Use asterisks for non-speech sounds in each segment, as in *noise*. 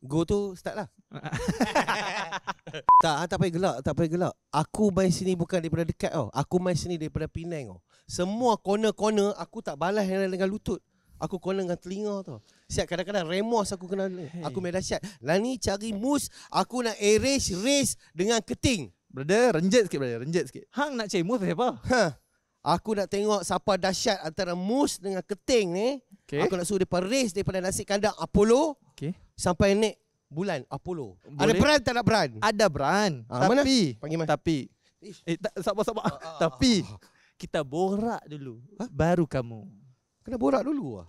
Go tu start lah *laughs* Tak ah, tak payah gelak Tak payah gelak Aku main sini bukan daripada dekat tau Aku main sini daripada Penang tau Semua corner-corner Aku tak balas dengan, dengan lutut Aku corner dengan telinga tau Siap kadang-kadang remos aku kena hey. Aku main dahsyat Lani cari mus Aku nak erase race Dengan keting Brother, renjet sikit brother, renjet sikit. Hang nak cari move apa? Ha. Aku nak tengok siapa dahsyat antara mus dengan keting ni. Okay. Aku nak suruh dia race daripada nasi kandang Apollo. Sampai naik bulan Apollo. Boleh? Ada brand tak nak brand? Ada brand. Ah, mana? tapi Panggil mana? tapi Ish. eh tak sabar sabar. Ah, ah, tapi kita borak dulu. Ha? Baru kamu. Kena borak dulu ah.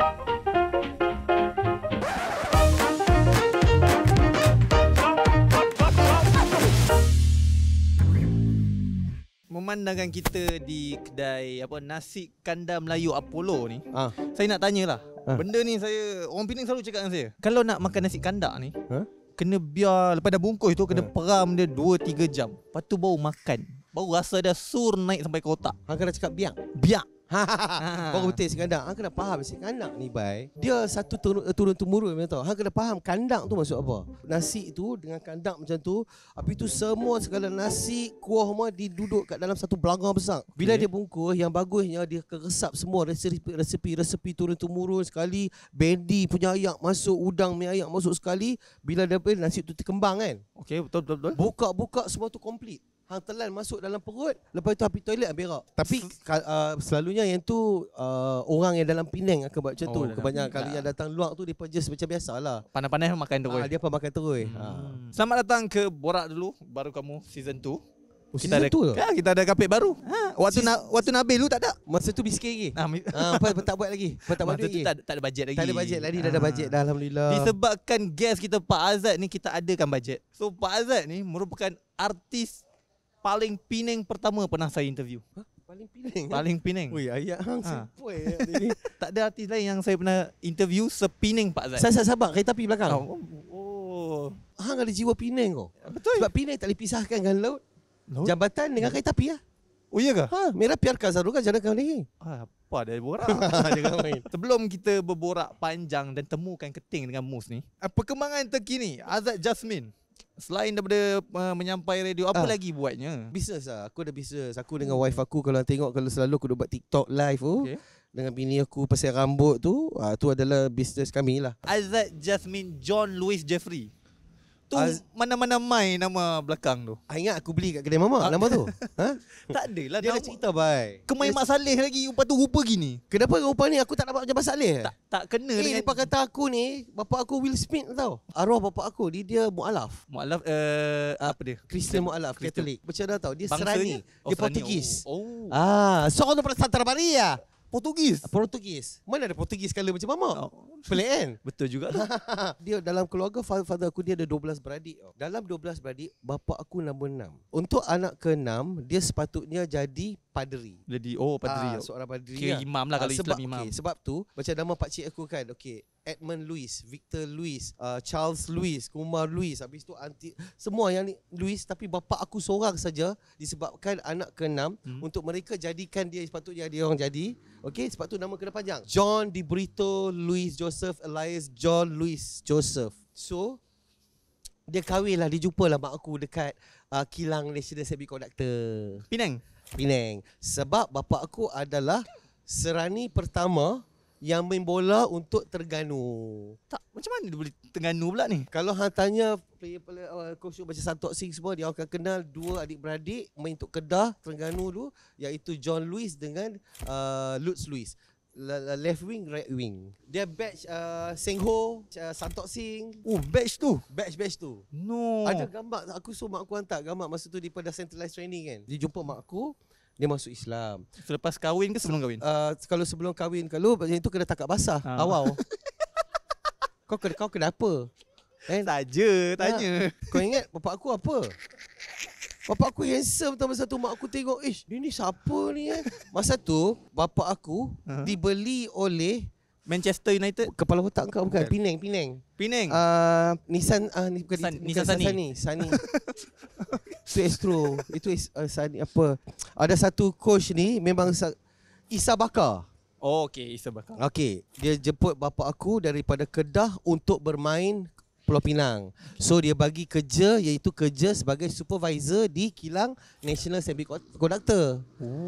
Memandangkan kita di kedai apa nasi kandar Melayu Apollo ni, Ah. saya nak tanyalah. Ha. Benda ni saya orang Penang selalu cakap dengan saya. Kalau nak makan nasi kandar ni, Ha? kena biar lepas dah bungkus tu kena Ha. peram dia 2 3 jam. Lepas tu baru makan. Baru rasa dia sur naik sampai ke otak. Hang kena cakap biang. Biak. Ha. Baru betul si kandang. Hang kena faham si kandang ni bai. Dia satu turun turun temurun macam tahu. Hang kena faham kandang tu maksud apa. Nasi tu dengan kandang macam tu, habis tu semua segala nasi, kuah semua diduduk kat dalam satu belanga besar. Bila Okay. dia bungkus, yang bagusnya dia keresap semua resepi resepi turun temurun sekali, bendi punya ayak masuk, udang punya ayak masuk sekali. Bila dia nasi tu terkembang kan. Okey, betul betul betul. Buka-buka semua tu complete. Hang telan masuk dalam perut, lepas tu api toilet berak. Tapi uh, selalunya yang tu uh, orang yang dalam Penang akan buat macam Oh, tu. Kebanyakan kali yang datang luar tu depa just macam biasalah. Panas-panas makan terus. Ah, dia apa makan terus. Hmm. Ha. Selamat datang ke Borak dulu Baru kamu season 2 Oh, kita ada, tu ke? kan, kita ada kapit baru ha, Waktu na, waktu Nabil lu tak ada Masa tu biskit lagi. ha, Ha, apa, tak buat lagi? Apa tak buat Masa tu lagi? tak, tak ada bajet lagi Tak ada bajet lagi, dah ada Ah. bajet dah alhamdulillah. Disebabkan guest kita Pak Azad ni Kita adakan bajet So Pak Azad ni merupakan artis Paling Penang pertama pernah saya interview Ha? paling Penang. Paling Penang Oi, ayat hang Ha. sepoi. *laughs* Tak ada artis lain yang saya pernah interview Sepenang Pak Azad Saya sabar, kereta api belakang. oh, oh. Hang ada jiwa Penang kau. Betul Sebab Penang tak boleh pisahkan dengan laut. Laut? Jambatan dengan kereta api lah. Oh iya ke? Ha, merah biarkan Zarul kan jangan kau ni. Ah, apa ada borak *laughs* Jangan main. Sebelum kita berborak panjang dan temukan keting dengan Mus ni, perkembangan terkini Azad Jasmine selain daripada uh, menyampai radio apa Ah. lagi buatnya? Business lah Aku ada business Aku dengan wife aku Kalau tengok Kalau selalu aku buat TikTok live tu Okay. Dengan bini aku Pasal rambut tu ah, Tu adalah business kami lah Azad Jasmine John Louis Jeffrey. Tu Az- mana-mana mai nama belakang tu. ah, Ingat aku beli kat kedai mama Ah. Nama tu ha? *laughs* Tak adalah Dia ada cerita bye Kemai Mak Saleh lagi Lepas tu rupa gini Kenapa rupa ni Aku tak dapat macam Basal Saleh Tak tak kena Eh, dengan lepas kata aku ni Bapak aku Will Smith tau Arwah bapak aku Dia dia mu'alaf Mualaf uh, apa dia? Christian mu'alaf Kristen. Katolik Macam dah tau Dia Bangsanya? Serani Oh, Dia Serani. Portugis Oh. oh. Ah, Sono para Santa Maria Portugis. Portugis Mana ada Portugis kala macam mama Oh. Pelik kan *laughs* Betul juga tu. *laughs* dia dalam keluarga fa- father aku dia ada 12 beradik. Dalam 12 beradik bapa aku nombor 6. Untuk anak ke-6 dia sepatutnya jadi padri. Jadi oh padri. Ah, seorang padri. Kira imam lah kalau Ah, sebab, Islam imam. Okay, sebab tu macam nama pak cik aku kan. Okey, Edmund Louis, Victor Louis, uh, Charles Louis, Kumar Louis. Habis tu anti semua yang ni Louis tapi bapa aku seorang saja disebabkan anak ke-6 Hmm. untuk mereka jadikan dia sepatutnya dia orang jadi. Okey, sebab tu nama kena panjang. John Di Brito Louis Joseph Elias John Louis Joseph. So dia kahwin lah, dia jumpa lah mak aku dekat uh, kilang National Semiconductor. Penang. Penang Sebab bapa aku adalah Serani pertama Yang main bola untuk Terengganu. Tak macam mana dia boleh Terengganu pula ni? Kalau hang tanya Player-player uh, Coach macam Santok Singh semua Dia akan kenal Dua adik-beradik Main untuk Kedah Terengganu tu Iaitu John Lewis Dengan uh, Lutz Lewis. Left wing, right wing. Dia batch uh, Seng Ho uh, Santok Singh. Oh batch tu. Batch-batch tu. No. Ada gambar Aku suruh mak aku hantar gambar Masa tu dia pada centralized training kan? Dia jumpa mak aku Dia masuk Islam Selepas kahwin ke sebelum kahwin? uh, kalau sebelum kahwin kalau macam itu kena takak basah Ha. ha. awal. *laughs* kau kena kau kena apa? Eh, Saja tanya. kau ingat bapak aku apa? Bapak aku handsome tau masa tu mak aku tengok, "Ish, dia ni siapa ni eh?" Masa tu bapak aku Ha. dibeli oleh Manchester United. kepala otak kau bukan, Bukan. Penang, Penang. Penang. Uh, Nissan uh, ni bukan San- bukan Nissan Sunny. Sunny, Sunny. *laughs* itu Astro, itu is, uh, Sunny apa? Ada satu coach ni memang sa- Isa Bakar. oh okey, Isa Bakar. Okey, dia jemput bapa aku daripada Kedah untuk bermain Pulau Pinang. So dia bagi kerja iaitu kerja sebagai supervisor di kilang National Semiconductor.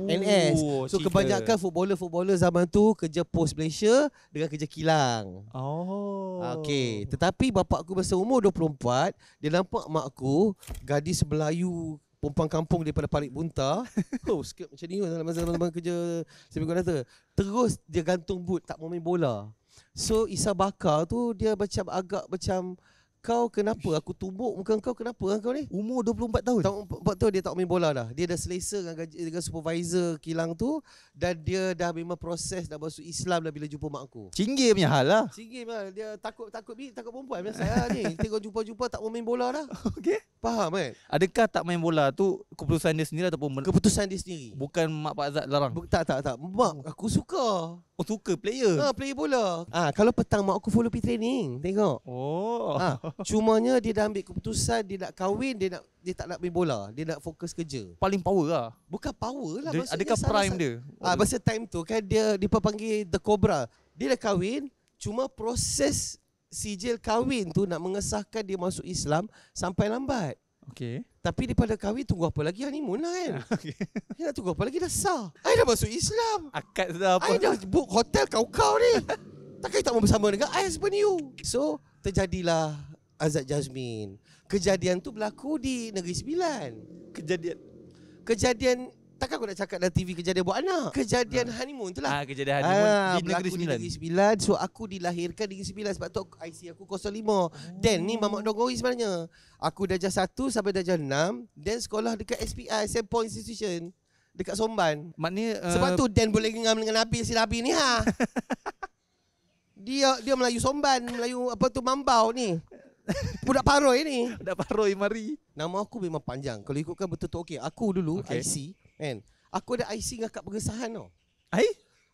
NS. So cerita. kebanyakan footballer-footballer zaman tu kerja post Malaysia dengan kerja kilang. Oh. Okey, tetapi bapak aku masa umur 24, dia nampak mak aku gadis Melayu perempuan kampung daripada Parit Bunta. *laughs* oh, sikit macam ni dalam zaman-zaman kerja semiconductor. Terus dia gantung boot tak mau main bola. So Isa Bakar tu dia macam agak macam kau kenapa aku tumbuk muka kau kenapa kau ni? Umur 24 tahun. Tahun 4 tahun dia tak main bola dah. Dia dah selesa dengan, gaji, dengan supervisor kilang tu dan dia dah memang proses dah masuk Islam dah bila jumpa mak aku. Cinggir punya hal lah. Singgih lah Dia takut takut bi takut perempuan biasa lah ni. *laughs* Tengok jumpa-jumpa tak mau main bola dah. Okey. Faham kan? Adakah tak main bola tu keputusan dia sendiri ataupun Keputusan dia sendiri. bukan mak Pak Azad larang? Bu- tak tak tak. Mak aku suka. Oh suka player. Ha play bola. Ah kalau petang mak aku follow pergi training. Tengok. Oh. Ha cumanya dia dah ambil keputusan dia nak kahwin dia nak dia tak nak main bola. Dia nak fokus kerja. Paling power lah. Bukan power lah Dia, maksudnya adakah prime dia? Ah masa time tu kan dia dipanggil the cobra. Dia dah kahwin cuma proses sijil kahwin tu nak mengesahkan dia masuk Islam sampai lambat. Okey. Tapi daripada kahwin tunggu apa lagi honeymoon lah kan. Okey. Dia nak tunggu apa lagi dah sah. I dah masuk Islam. Akad sudah apa? I dah book hotel kau-kau ni. Takkan tak mau bersama dengan I husband you. So terjadilah Azad Jasmine. Kejadian tu berlaku di Negeri Sembilan. Kejadian. Kejadian takkan aku nak cakap dalam TV kejadian buat anak. Kejadian honeymoon tu lah. Ah kejadian honeymoon Ah, di Negeri Sembilan. Di Negeri Sembilan. So aku dilahirkan di Negeri Sembilan sebab tu aku, IC aku 05. Dan ni Mamak Dogori sebenarnya. Aku darjah 1 sampai darjah 6 dan sekolah dekat SPI Singapore Institution dekat Somban. Maknanya uh, Sebab tu Dan boleh ngam dengan Nabi si Nabi ni ha. *laughs* dia dia Melayu Somban, Melayu apa tu Mambau ni. Budak Paroi ni. dah paroi mari. Nama aku memang panjang. Kalau ikutkan betul-betul okey. Aku dulu Okey. IC kan. Aku ada IC dengan kad pengesahan tau. Ai?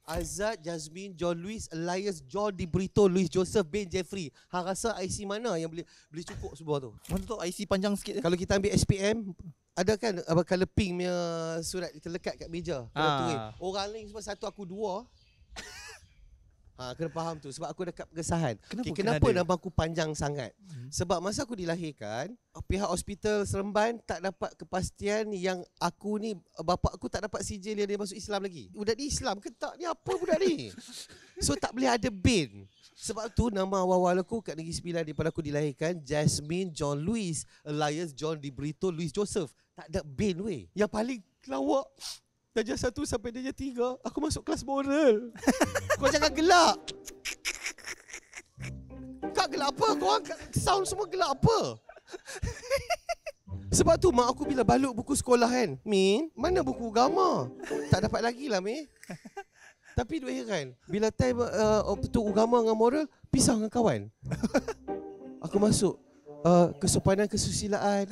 Azad, Jasmine, John Lewis, Elias, John Di Brito, Louis Joseph, Ben Jeffrey. Hang rasa IC mana yang boleh boleh cukup semua tu? Mana tu IC panjang sikit. Kalau kita ambil SPM, ada kan apa colour pink punya surat terlekat kat meja. Tulis. Orang lain semua satu aku dua. Ha, kena faham tu sebab aku dekat pengesahan. Kenapa Okay, kena kenapa ada? nama aku panjang sangat? Hmm. Sebab masa aku dilahirkan, pihak hospital Seremban tak dapat kepastian yang aku ni bapa aku tak dapat sijil yang dia masuk Islam lagi. Budak ni Islam ke tak? Ni apa budak ni? *laughs* So tak boleh ada bin. Sebab tu nama awal-awal aku kat Negeri Sembilan daripada aku dilahirkan Jasmine John Louis Elias John Di Brito Louis Joseph. Tak ada bin weh. Yang paling kelawak Darjah satu sampai darjah tiga Aku masuk kelas moral *laughs* Kau jangan gelak Kau gelak apa? Kau sound semua gelak apa? *laughs* Sebab tu mak aku bila balut buku sekolah kan Min, mana buku agama? Tak dapat lagi lah Min *laughs* Tapi duk heran Bila time uh, tu agama dengan moral Pisah dengan kawan Aku masuk uh, Kesopanan kesusilaan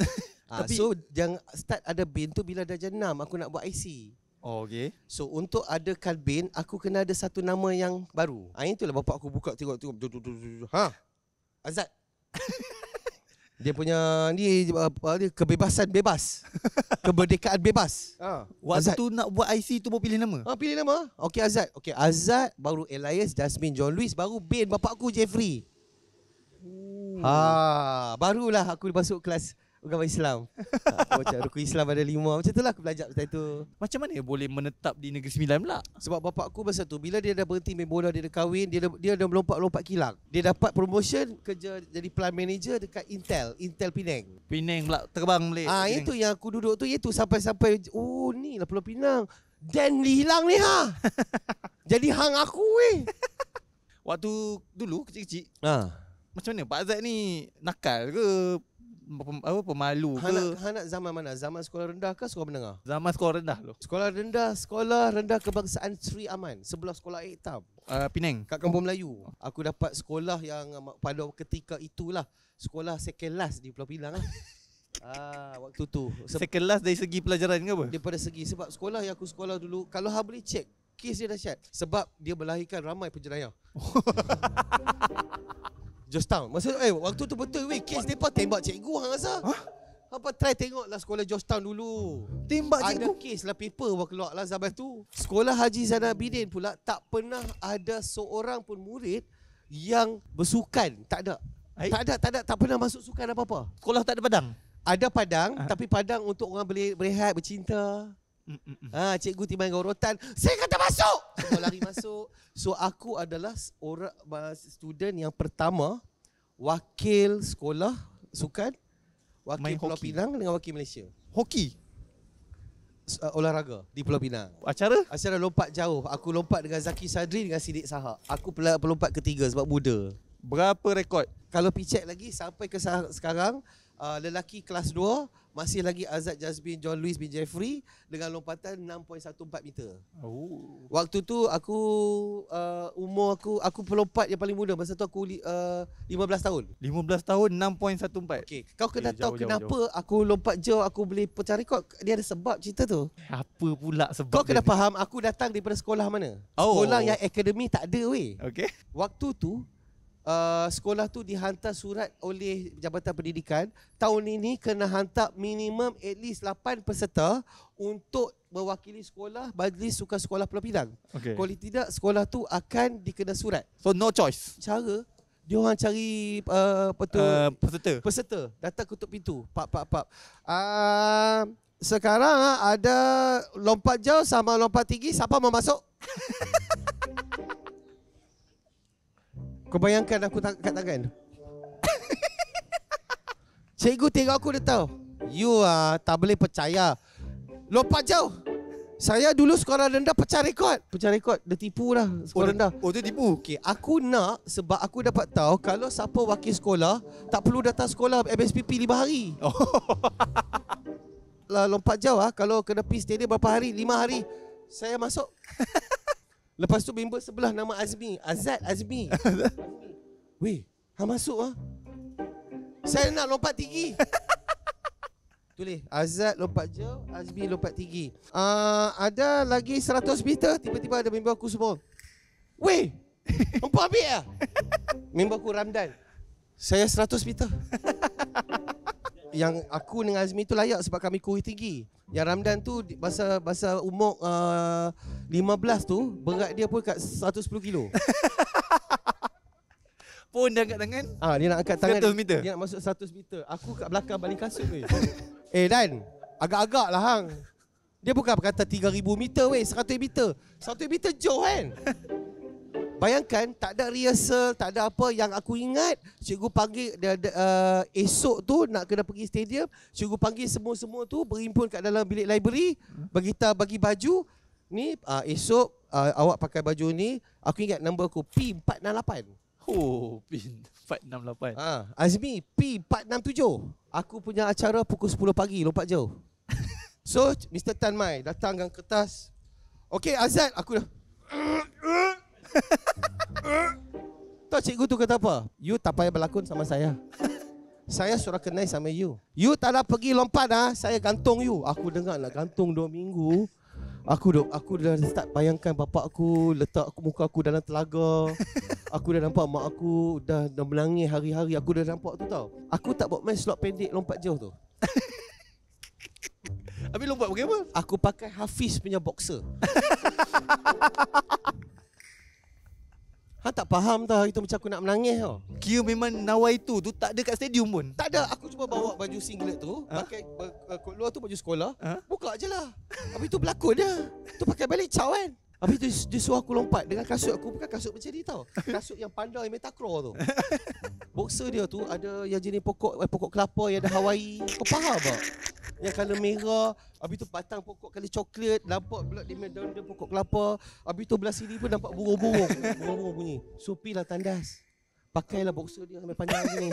Ah, Tapi- so yang start ada bin tu bila darjah 6 aku nak buat IC. Oh okey. So untuk adakan bin aku kena ada satu nama yang baru. Ah itulah bapak aku buka tengok tengok. Du, du, du, du, du. Ha. Azad. *laughs* dia punya ni apa dia kebebasan bebas. *laughs* Kemerdekaan bebas. Ha. Waktu Azad. tu nak buat IC tu mau pilih nama. Ha pilih nama. Okey Azad. Okey Azad baru Elias Jasmine John Louis baru bin bapak aku Jeffrey. Ha, barulah aku masuk kelas agama Islam. *laughs* ha, macam rukun Islam ada lima. Macam tu lah aku belajar pasal itu. Macam mana boleh menetap di Negeri Sembilan pula? Sebab bapak aku masa tu bila dia dah berhenti main bola dia dah kahwin dia dah, dia dah melompat-lompat kilang. Dia dapat promotion kerja jadi plant manager dekat Intel, Intel Penang. Penang pula terbang balik. Ah Penang. itu yang aku duduk tu itu sampai-sampai oh ni lah Pulau Pinang. Dan hilang ni ha. *laughs* jadi hang aku weh. Waktu dulu kecil-kecil Ha. macam mana Pak Azad ni nakal ke Pem, apa pemalu Hang nak, ke hang nak zaman mana? Zaman sekolah rendah ke sekolah menengah? zaman skor rendah loh. Sekolah rendah, sekolah rendah kebangsaan Sri Aman sebelah sekolah Hitam. Uh, Penang. Kat Kampung Melayu. Aku dapat sekolah yang uh, pada ketika itulah sekolah second last di Pulau Pinang lah. *laughs* ah, waktu tu. Sebab Second last dari segi pelajaran ke apa? daripada segi sebab sekolah yang aku sekolah dulu kalau ha boleh check kes dia dahsyat sebab dia melahirkan ramai penjenayah. *laughs* Georgetown. Maksud eh waktu tu betul weh kes depa tembak cikgu hang rasa. Hah? Apa try tengoklah sekolah Georgetown dulu. Tembak Ada cikgu. kes lah paper baru keluar lah zaman tu. Sekolah Haji Zainal pula tak pernah ada seorang pun murid yang bersukan. Tak ada. Hai? Tak ada, tak ada, tak pernah masuk sukan apa-apa. Sekolah tak ada padang. Ada padang, Ah. tapi padang untuk orang boleh berehat, bercinta. Mm, mm, mm. Ah, cikgu timbang dengan rotan, saya kata masuk. Semua lari masuk. So aku adalah orang student yang pertama wakil sekolah sukan, wakil Main Pulau hoki. Pinang dengan wakil Malaysia. Hoki. Uh, olahraga di Pulau Pinang. Acara? Acara lompat jauh. Aku lompat dengan Zaki Sadri dengan Sidik Sahak. Aku pelompat ketiga sebab muda. Berapa rekod? Kalau picek lagi sampai ke sekarang uh, lelaki kelas 2 masih lagi Azad Jazmin John Louis bin Jeffrey dengan lompatan 6.14 meter. Oh. Waktu tu aku uh, umur aku aku pelompat yang paling muda masa tu aku uh, 15 tahun. 15 tahun 6.14. Okey, kau kena Eh, tahu jauh, jauh, kenapa aku lompat jauh aku boleh pecah rekod. Dia ada sebab cerita tu. Apa pula sebab Kau kena dia? faham aku datang daripada sekolah mana? Oh. Sekolah yang akademi tak ada weh. Okey. Waktu tu uh, sekolah tu dihantar surat oleh Jabatan Pendidikan tahun ini kena hantar minimum at least 8 peserta untuk mewakili sekolah majlis sukan sekolah Pulau Pinang. Okey. Kalau tidak sekolah tu akan dikena surat. So no choice. Cara dia orang cari uh, Uh, peserta. peserta datang ketuk pintu. Pak pak pak. Uh, sekarang ada lompat jauh sama lompat tinggi siapa mau masuk? *laughs* Kau bayangkan aku tak kat tangan. *laughs* Cikgu tengok aku dia tahu. You ah tak boleh percaya. Lompat jauh. Saya dulu sekolah rendah pecah rekod. Pecah rekod dia tipu lah sekolah rendah. Oh tu tipu. Okey, aku nak sebab aku dapat tahu kalau siapa wakil sekolah tak perlu datang sekolah MSPP 5 hari. Oh. *laughs* Lompat jauh ah kalau kena pergi stadium berapa hari? 5 hari. Saya masuk. *laughs* Lepas tu member sebelah nama Azmi, Azad Azmi. *laughs* Weh, ha masuk ah. Saya nak lompat tinggi. *laughs* Tulis Azad lompat jauh, Azmi lompat tinggi. Uh, ada lagi 100 meter tiba-tiba ada member aku semua. Weh, *laughs* Hampa ambil lah Member aku Ramdan Saya 100 meter Yang aku dengan Azmi tu layak sebab kami kurus tinggi. Yang Ramdan tu masa masa umur uh, 15 tu Berat dia pun kat 110 kilo. *laughs* Pun dia angkat tangan. Ah Dia nak angkat tangan 100 meter? Dia nak masuk 100 meter. Aku kat belakang baling kasut weh. *laughs* Eh Dan Agak-agak lah hang. Dia bukan berkata 3000 meter weh 100 meter. 100 meter jauh kan *laughs* Bayangkan tak ada rehearsal, tak ada apa yang aku ingat cikgu panggil dia, dia, uh, esok tu nak kena pergi stadium, cikgu panggil semua-semua tu berhimpun kat dalam bilik library, bagi kita bagi baju. Ni uh, esok uh, awak pakai baju ni, aku ingat nombor aku P468. Oh, pin 468. Ah, Azmi P467. Aku punya acara pukul 10 pagi lompat jauh. *laughs* So Mr Tan Mai datang dengan kertas. Okey Azad aku dah *laughs* *laughs* Tahu cikgu tu kata apa? You tak payah berlakon sama saya. Saya sudah kenal sama you. You tak nak pergi lompat ah, saya gantung you. Aku dengar nak gantung 2 minggu. Aku dah aku dah start bayangkan bapak aku letak aku, muka aku dalam telaga. Aku dah nampak mak aku dah, dah menangis hari-hari. Aku dah nampak tu tau. Aku tak buat main slot pendek lompat jauh tu. Habis lompat pakai apa? Aku pakai Hafiz punya boxer. *laughs* Han tak faham tau itu macam aku nak menangis tau. Kira memang nawai tu tu tak ada kat stadium pun. Tak ada, aku cuma bawa baju singlet tu, Ha? pakai uh, kot luar tu baju sekolah, Ha? buka je lah. Habis tu berlakon dia. Tu pakai balik caw kan. Habis tu dia suruh aku lompat dengan kasut aku bukan kasut macam ni tau. Kasut yang pandai Metacro tu. Boxer dia tu ada yang jenis pokok eh, pokok kelapa yang ada Hawaii. Kau faham tak? Yang colour merah, habis tu batang pokok kali coklat, nampak pula dia punya daun dia pokok kelapa. Habis tu belah sini pun nampak burung-burung. Burung-burung bunyi. So lah tandas. Pakailah boxer dia sampai panjang ni.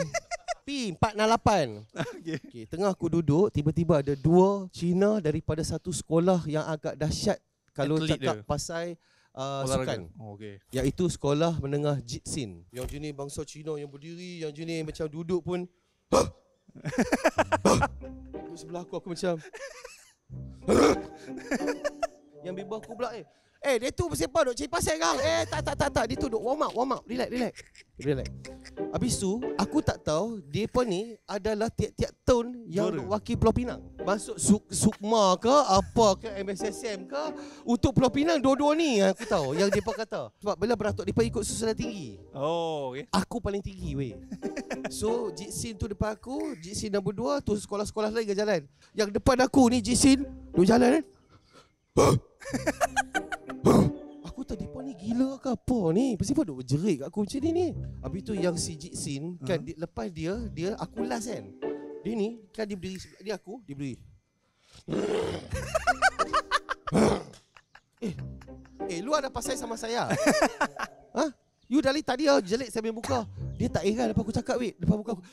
Pi 468. Okey. Okey, tengah aku duduk, tiba-tiba ada dua Cina daripada satu sekolah yang agak dahsyat kalau Atlet cakap dia. pasal uh, sukan. Oh, okey. Iaitu sekolah menengah Jitsin. Yang jenis bangsa Cina yang berdiri, yang jenis macam duduk pun! *laughs* Duduk sebelah aku aku macam Yang bibir aku pula eh Eh dia tu bersepah duk cari pasal kau. Eh tak tak tak tak. Dia tu duk warm up warm up. Relax relax. Relax. Habis tu Aku tak tahu Depa ni Adalah tiap-tiap tahun Yang Juara. duk wakil Pulau Pinang. Masuk Suk, Sukma ke Apa ke MSSM ke Untuk Pulau Pinang Dua-dua ni aku tahu Yang depa kata. *laughs* Sebab bila beratuk Depa ikut susunan tinggi. Oh, okay. Aku paling tinggi weh. *laughs* So Jitsin tu depan aku Jitsin nombor dua Tu sekolah-sekolah lain ke jalan. Yang depan aku ni Jitsin Duk jalan kan *laughs* *gasps* Aku tak depa ni gila ke apa ni Pasti duk berjerit kat aku macam ni ni Habis tu yang si Jitsin Kan Hmm. dia, lepas dia Dia aku last kan Dia ni Kan dia berdiri sebelah Dia aku Dia berdiri *laughs* Eh Eh lu ada pasal sama saya *laughs* Ha? You dari tadi ah jelit sambil buka. Dia tak heran lepas aku cakap wait, depan muka aku.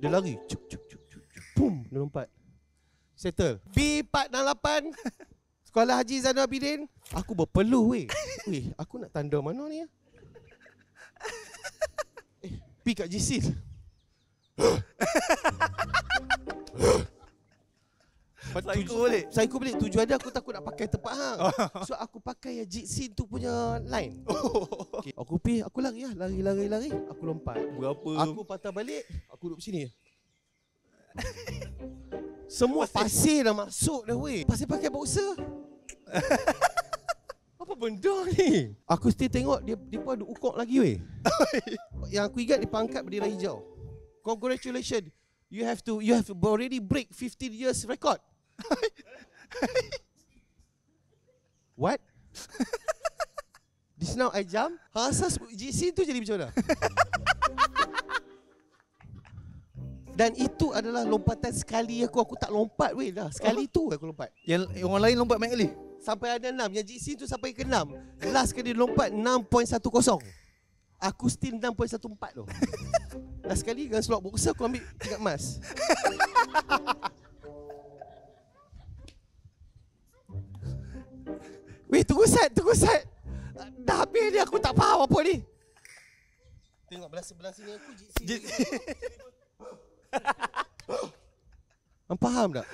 Dia lari. Cuk cuk cuk cuk. cuk. Boom, dia lompat. Settle. B468 *laughs* Sekolah Haji Zainal Abidin. Aku berpeluh weh. Weh, aku nak tanda mana ni? ah? Eh, pi kat JC. Psycho balik. Psycho balik Tujuan dia aku takut nak pakai tempat hang So aku pakai yang Jitsin tu punya line okay. Aku pi Aku lari lah Lari lari lari Aku lompat Berapa? Aku patah balik Aku duduk sini *laughs* Semua pasir dah masuk dah weh. Pasir pakai boxer. *laughs* Apa benda ni? Aku still tengok Dia dia pun ada ukok lagi weh. *laughs* Yang aku ingat dia pangkat bendera hijau. Congratulations. You have to You have to already break 15 years record. What? This now I jump. Ha, Asas GC tu jadi macam mana? Dan itu adalah lompatan sekali aku Aku tak lompat weh dah. Sekali tu aku lompat. Yang orang lain lompat banyak kali. Sampai ada 6 Yang GC tu sampai ke 6 Last kali dia lompat 6.10 Aku still 6.14 tu. *laughs* Last sekali dengan slot boxer aku ambil tingkat emas. *laughs* Weh tunggu set Tunggu set. Dah habis ni aku tak faham apa ni. Tengok belah sebelah sini aku GC *laughs* Hang faham tak?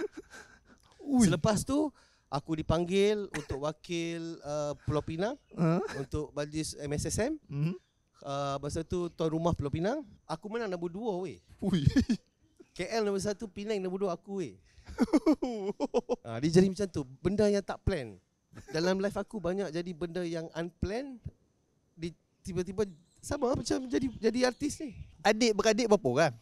Selepas tu Aku dipanggil untuk wakil uh, Pulau Pinang Ha? Untuk Majlis MSSM Hmm. uh, Masa tu tuan rumah Pulau Pinang Aku menang nombor dua weh Ui. KL nombor satu Penang nombor dua aku weh uh, *laughs* Dia jadi macam tu Benda yang tak plan Dalam life aku banyak jadi benda yang unplanned di, Tiba-tiba sama macam jadi jadi artis ni Adik beradik berapa orang?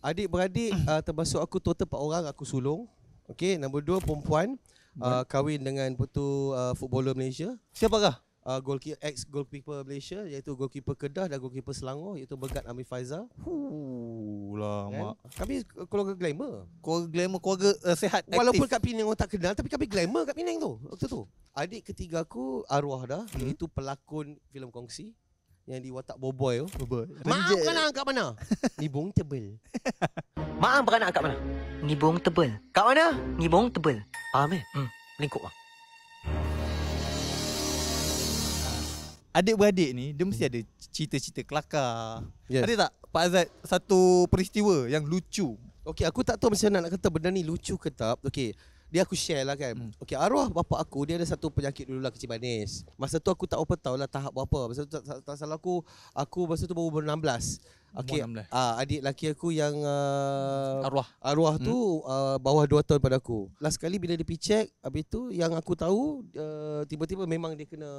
Adik-beradik uh, termasuk aku total 4 orang aku sulung Okey, nombor dua perempuan uh, kahwin dengan putu uh, footballer Malaysia Siapakah? uh, goalkeeper ex goalkeeper Malaysia iaitu goalkeeper Kedah dan goalkeeper Selangor iaitu Begat Amir Faizal Huh, kan? lama. Kami keluarga glamour. Keluarga glamour, keluarga uh, sehat, Walaupun aktif. kat Penang orang tak kenal tapi kami glamour kat Penang tu waktu tu. Adik ketiga aku arwah dah Hmm. iaitu pelakon filem kongsi yang di watak Boboy tu. Boboy. Maaf kan kat mana? *laughs* Nibung tebel. Mak beranak kat mana? Nibong tebel. Kat mana? Nibong tebel. Faham eh? Hmm. Lingkup bang. Adik-beradik ni dia mesti ada cerita-cerita kelakar. Yes. Ada tak Pak Azad satu peristiwa yang lucu? Okey, aku tak tahu macam mana nak kata benda ni lucu ke tak. Okey, dia aku share lah kan. Hmm. Okey, arwah bapa aku dia ada satu penyakit dulu lah kecil manis. Masa tu aku tak apa tahu lah tahap berapa. Masa tu tak, tak, tak salah aku, aku masa tu baru umur 16. Okey, Umur 16. ah adik laki aku yang uh, Arwah. arwah tu uh, bawah 2 tahun pada aku. Last kali bila dia pergi check, habis tu yang aku tahu uh, tiba-tiba memang dia kena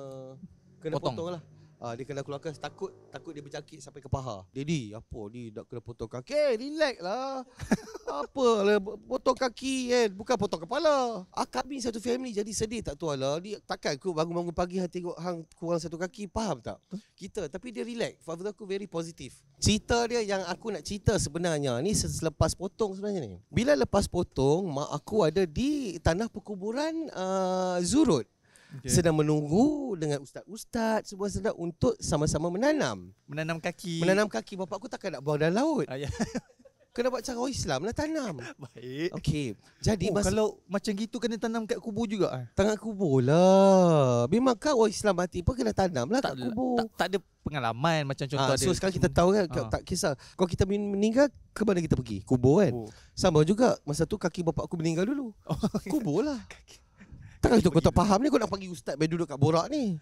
kena Potong. potong, lah. Ah dia kena keluarkan takut takut dia bercakit sampai ke paha. Daddy, apa ni nak kena potong kaki? Eh, relax lah. *laughs* apa lah potong kaki kan, bukan potong kepala. Ah kami satu family jadi sedih tak tuan lah. Dia takkan aku bangun-bangun pagi hang tengok hang kurang satu kaki, faham tak? Kita tapi dia relax. Father aku very positif. Cerita dia yang aku nak cerita sebenarnya ni selepas potong sebenarnya ni. Bila lepas potong, mak aku ada di tanah perkuburan uh, Zurut. Okay. Sedang menunggu dengan ustaz-ustaz semua sedang untuk sama-sama menanam. Menanam kaki. Menanam kaki bapak aku takkan nak buang dalam laut. Ah, ya. *laughs* Kena buat cara Islam lah tanam. Baik. Okey. Jadi Oh, masa kalau macam gitu kena tanam kat kubur juga ah. tangan kubur lah. Memang kan orang Islam mati pun kena tanam lah kat ada- kubur. tak, tak ada pengalaman macam contoh ada. so sekarang kita tahu kan Ah. tak kisah. Kalau kita men- meninggal ke mana kita pergi? Kubur kan. Oh. Sama juga masa tu kaki bapak aku meninggal dulu. Oh, Kubur lah. *laughs* Takkan tu kau tak faham ni Kau nak panggil ustaz Biar duduk kat borak ni.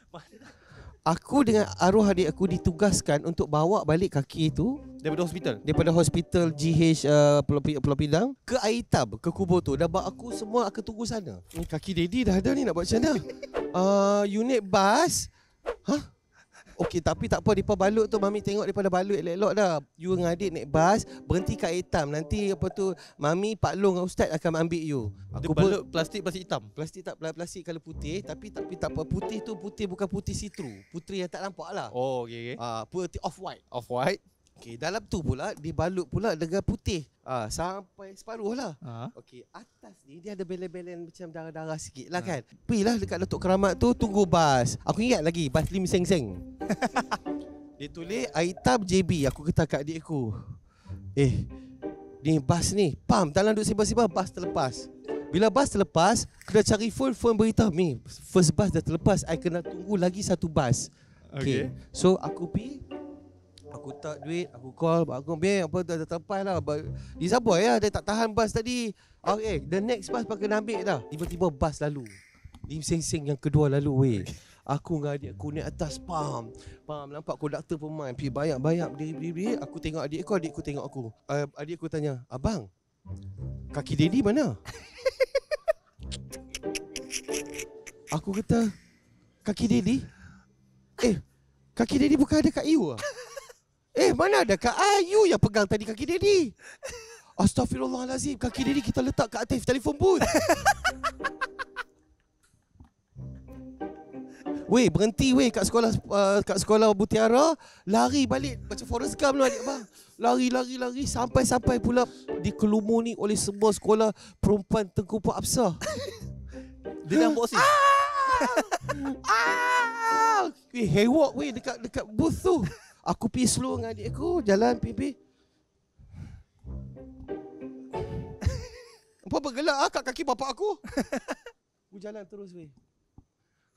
Aku dengan arwah adik aku ditugaskan Untuk bawa balik kaki tu Daripada hospital. Daripada hospital GH uh, Pulau, Pi- Pulau Pinang Ke air hitam Ke kubur tu. Dan bak aku semua akan tunggu sana. Ni, Kaki daddy dah ada ni Nak buat macam mana? Uh, *laughs* Unit bus Hah? Okey tapi tak apa Depa balut tu Mami tengok daripada balut elok-elok dah. You dengan adik naik bus Berhenti kat hitam. Nanti apa tu Mami Pak Long dengan Ustaz akan ambil you. Dia Aku pun balut plastik plastik hitam. Plastik tak plastik kalau putih Tapi tapi tak apa. Putih tu putih bukan putih see-through. Putih yang tak nampak lah. Oh, okey okey. Ah, putih off white Off white. Okey, dalam tu pula dibalut pula dengan putih. Ah, sampai separuh lah. Ha. Okey, atas ni dia ada belen-belen macam darah-darah sikit lah kan. Pergilah dekat Datuk Keramat tu tunggu bas. Aku ingat lagi bas Lim Seng Seng. *laughs* dia tulis air hitam JB. Aku kata kat adik aku. Eh, ni bas ni. Pam, nak duduk sibah-sibah bas terlepas. Bila bas terlepas, kena cari phone, phone beritahu. Mi, first bus dah terlepas. I kena tunggu lagi satu bus. Okay. So aku pergi Aku tak duit Aku call Aku biar apa dah terlepas lah. Dia sabar ya? Dia tak tahan bas tadi. Okay The next bus Pakai nak ambil dah Tiba-tiba bas lalu. Lim Seng Seng yang kedua lalu weh. Aku dengan adik aku naik atas Pam. Pam nampak konduktor pemain Pergi banyak-banyak Berdiri-berdiri. Aku tengok adik aku Adik aku tengok aku. Uh, Adik aku tanya Abang Kaki daddy mana? aku kata Kaki daddy? Eh Kaki daddy bukan ada kat you ah? Eh mana ada Kak Ayu yang pegang tadi kaki Daddy Astaghfirullahalazim Kaki Daddy kita letak kat atas telefon booth *laughs* Weh berhenti weh kat sekolah uh, kat sekolah Butiara lari balik macam Forrest Gump lah adik bang. Lari lari lari sampai sampai pula dikelumuni oleh semua sekolah perempuan Tengku Pak Absah. *laughs* Dia dah boxing. ah! Weh hewok weh dekat dekat booth tu. Aku pergi slow dengan adik aku jalan pipi. Apa bergelak ah kat kaki bapak aku? *laughs* aku jalan terus weh.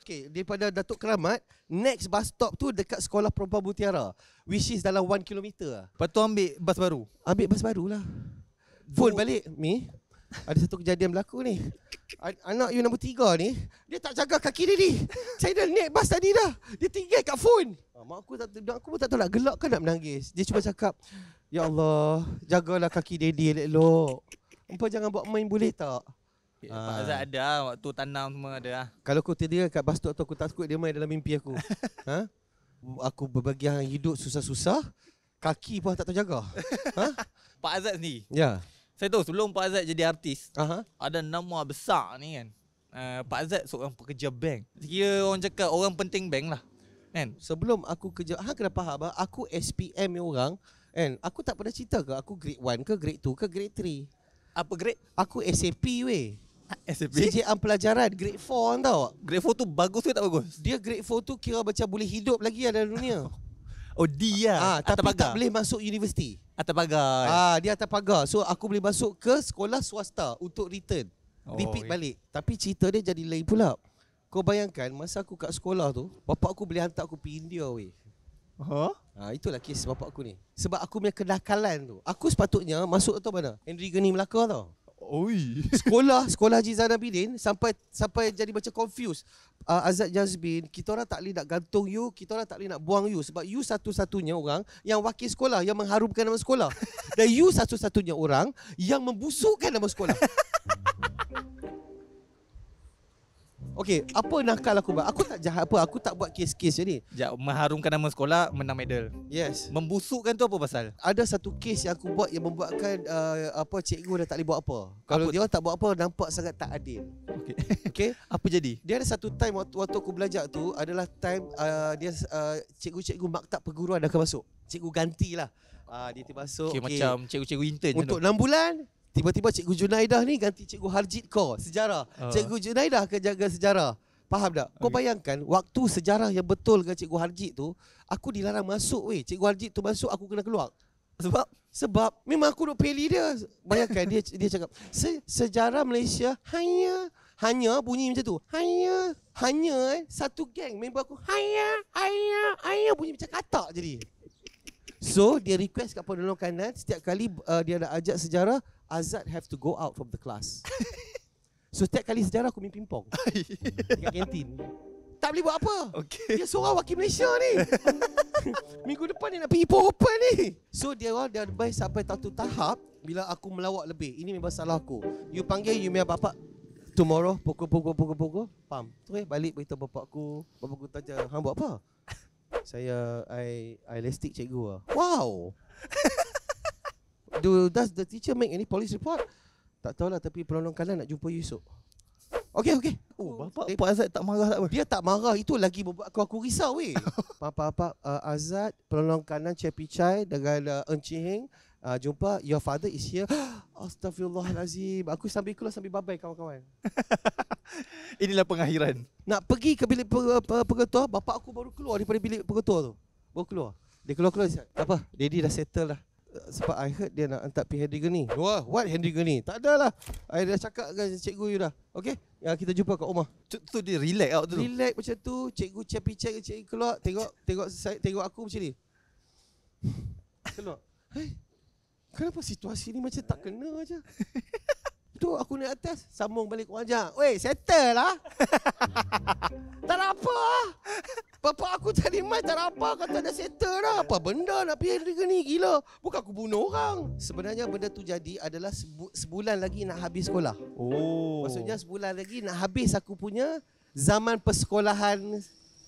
Okay, daripada Datuk Keramat, next bus stop tu dekat sekolah perempuan Mutiara. Which is dalam 1 km lah. Lepas tu ambil bas baru. Ambil bas baru lah. Phone balik. Mi, ada satu kejadian berlaku ni. An- Anak you nombor tiga ni, dia tak jaga kaki dia ni. Saya dah naik bas tadi dah. Dia tinggal kat phone. Ah, mak aku tak mak aku pun tak tahu nak gelak ke nak menangis. Dia cuma cakap, "Ya Allah, jagalah kaki daddy elok-elok. Empa jangan buat main boleh tak?" Pak Ah. Azad ada lah, waktu tanam semua ada lah. Kalau kau tidur kat stop tu aku takut dia main dalam mimpi aku. *laughs* ha? Aku berbahagian hidup susah-susah, kaki pun tak tahu jaga. *laughs* ha? Pak Azad sendiri. Ya. Saya tahu sebelum Pak Azad jadi artis, Aha. ada nama besar ni kan. Uh, Pak Azad seorang pekerja bank. Kira orang cakap orang penting bank lah. Kan? Sebelum aku kerja, ha kena faham ah, aku SPM ni orang kan. Aku tak pernah cerita ke aku grade 1 ke grade 2 ke grade 3. Apa grade? Aku SAP weh. *laughs* SAP? CJM pelajaran grade 4 tau. Grade 4 tu bagus ke tak bagus? Dia grade 4 tu kira macam boleh hidup lagi lah dalam dunia. *laughs* Oh dia. Ah, Atas tapi pagar. tak boleh masuk universiti. Atas pagar. Ah, dia atas pagar. So aku boleh masuk ke sekolah swasta untuk return. Oh, Repeat okay. balik. Tapi cerita dia jadi lain pula. Kau bayangkan masa aku kat sekolah tu, bapak aku boleh hantar aku pergi India weh. Huh? Ha, itulah kes bapak aku ni. Sebab aku punya kenakalan tu. Aku sepatutnya masuk tahu mana? Henry Gani Melaka tau. Oi. *laughs* Sekolah, sekolah Haji Zainal Abidin sampai sampai jadi macam confused. Uh, Azad Jazbin, kita orang tak boleh nak gantung you, kita orang tak boleh nak buang you sebab you satu-satunya orang yang wakil sekolah yang mengharumkan nama sekolah. *laughs* Dan you satu-satunya orang yang membusukkan nama sekolah. *laughs* Okey, apa nakal aku buat? Aku tak jahat apa, aku tak buat kes-kes ni. Sekejap, mengharumkan nama sekolah, menang medal. Yes. Membusukkan tu apa pasal? ada satu kes yang aku buat yang membuatkan uh, apa cikgu dah tak boleh buat apa. Kalau Apa dia orang tak buat apa nampak sangat tak adil. Okey. Okey? *laughs* apa jadi? Dia ada satu time waktu, waktu aku belajar tu adalah time uh, dia uh, cikgu-cikgu maktab perguruan dah akan masuk. Cikgu gantilah. Uh, dia tiba masuk. Okey, okey. macam cikgu-cikgu intern untuk macam 6 bulan tiba-tiba cikgu Junaidah ni ganti cikgu Harjit Kor sejarah. Ah. Cikgu Junaidah akan jaga sejarah. Faham tak? Kau Okey. bayangkan waktu sejarah yang betul dengan cikgu Harjit tu, aku dilarang masuk weh. Cikgu Harjit tu masuk aku kena keluar. Sebab Sebab memang aku duk pilih dia. Bayangkan dia dia cakap, Se, sejarah Malaysia hanya hanya bunyi macam tu. Hanya hanya eh, satu geng member aku hanya hanya hanya bunyi macam katak jadi. So dia request kat penolong kanan setiap kali uh, dia nak ajak sejarah Azad have to go out from the class. So *laughs* setiap kali sejarah aku main pingpong. *laughs* Dekat kantin. Tak boleh buat apa. Okay. Dia seorang wakil Malaysia ni. *laughs* Minggu depan dia nak pergi Ipoh Open ni. So dia orang dia advice sampai satu tahap Bila aku melawak lebih. Ini memang salah aku. You panggil you punya bapak Tomorrow pukul pukul pukul pukul. Pam. Tu eh balik beritahu bapak aku. Bapak aku tanya Hang buat apa? Saya I I lestik cikgu lah Wow Do, Does the teacher make any police report? Tak tahulah tapi penolong kanan nak jumpa you esok Okay okay. Oh, bapak Eh, Pak Azad tak marah tak apa? dia tak marah Itu lagi membuat aku, aku risau weh. *laughs* Papa apa uh, Azad Penolong kanan Cik Pichai Dengan uh, Encik Heng uh, Jumpa Your father is here. *gasps* Astaghfirullahalazim. Aku sambil keluar sambil babai kawan-kawan. *laughs* Inilah pengakhiran. Nak pergi ke bilik pe- pe- pengetua Bapak aku baru keluar daripada bilik pengetua tu. Baru keluar. Dia keluar-keluar Tak apa? Daddy dah settle Uh, sebab I heard dia nak hantar pergi Henry Gurney Wah, what Henry Gurney? Tak ada lah. I dah cakap dengan cikgu you dah. Okay, ya, kita jumpa kat rumah. Tu, tu dia relax out tu. Relax macam tu. Cikgu cepi cek cikgu keluar. Tengok Tengok saya, tengok aku macam ni. Keluar. Hai Kenapa situasi ni macam tak kena je *laughs* Tu aku naik atas Sambung balik ke wajah. Weh settle lah. *laughs* Tak ada apa lah. Bapak aku tadi mai tak ada apa. Kata dah settle dah. Apa benda nak pergi hari ni? Gila. Bukan aku bunuh orang. Sebenarnya benda tu jadi adalah sebu- Sebulan lagi nak habis sekolah. Oh. Maksudnya sebulan lagi nak habis aku punya Zaman persekolahan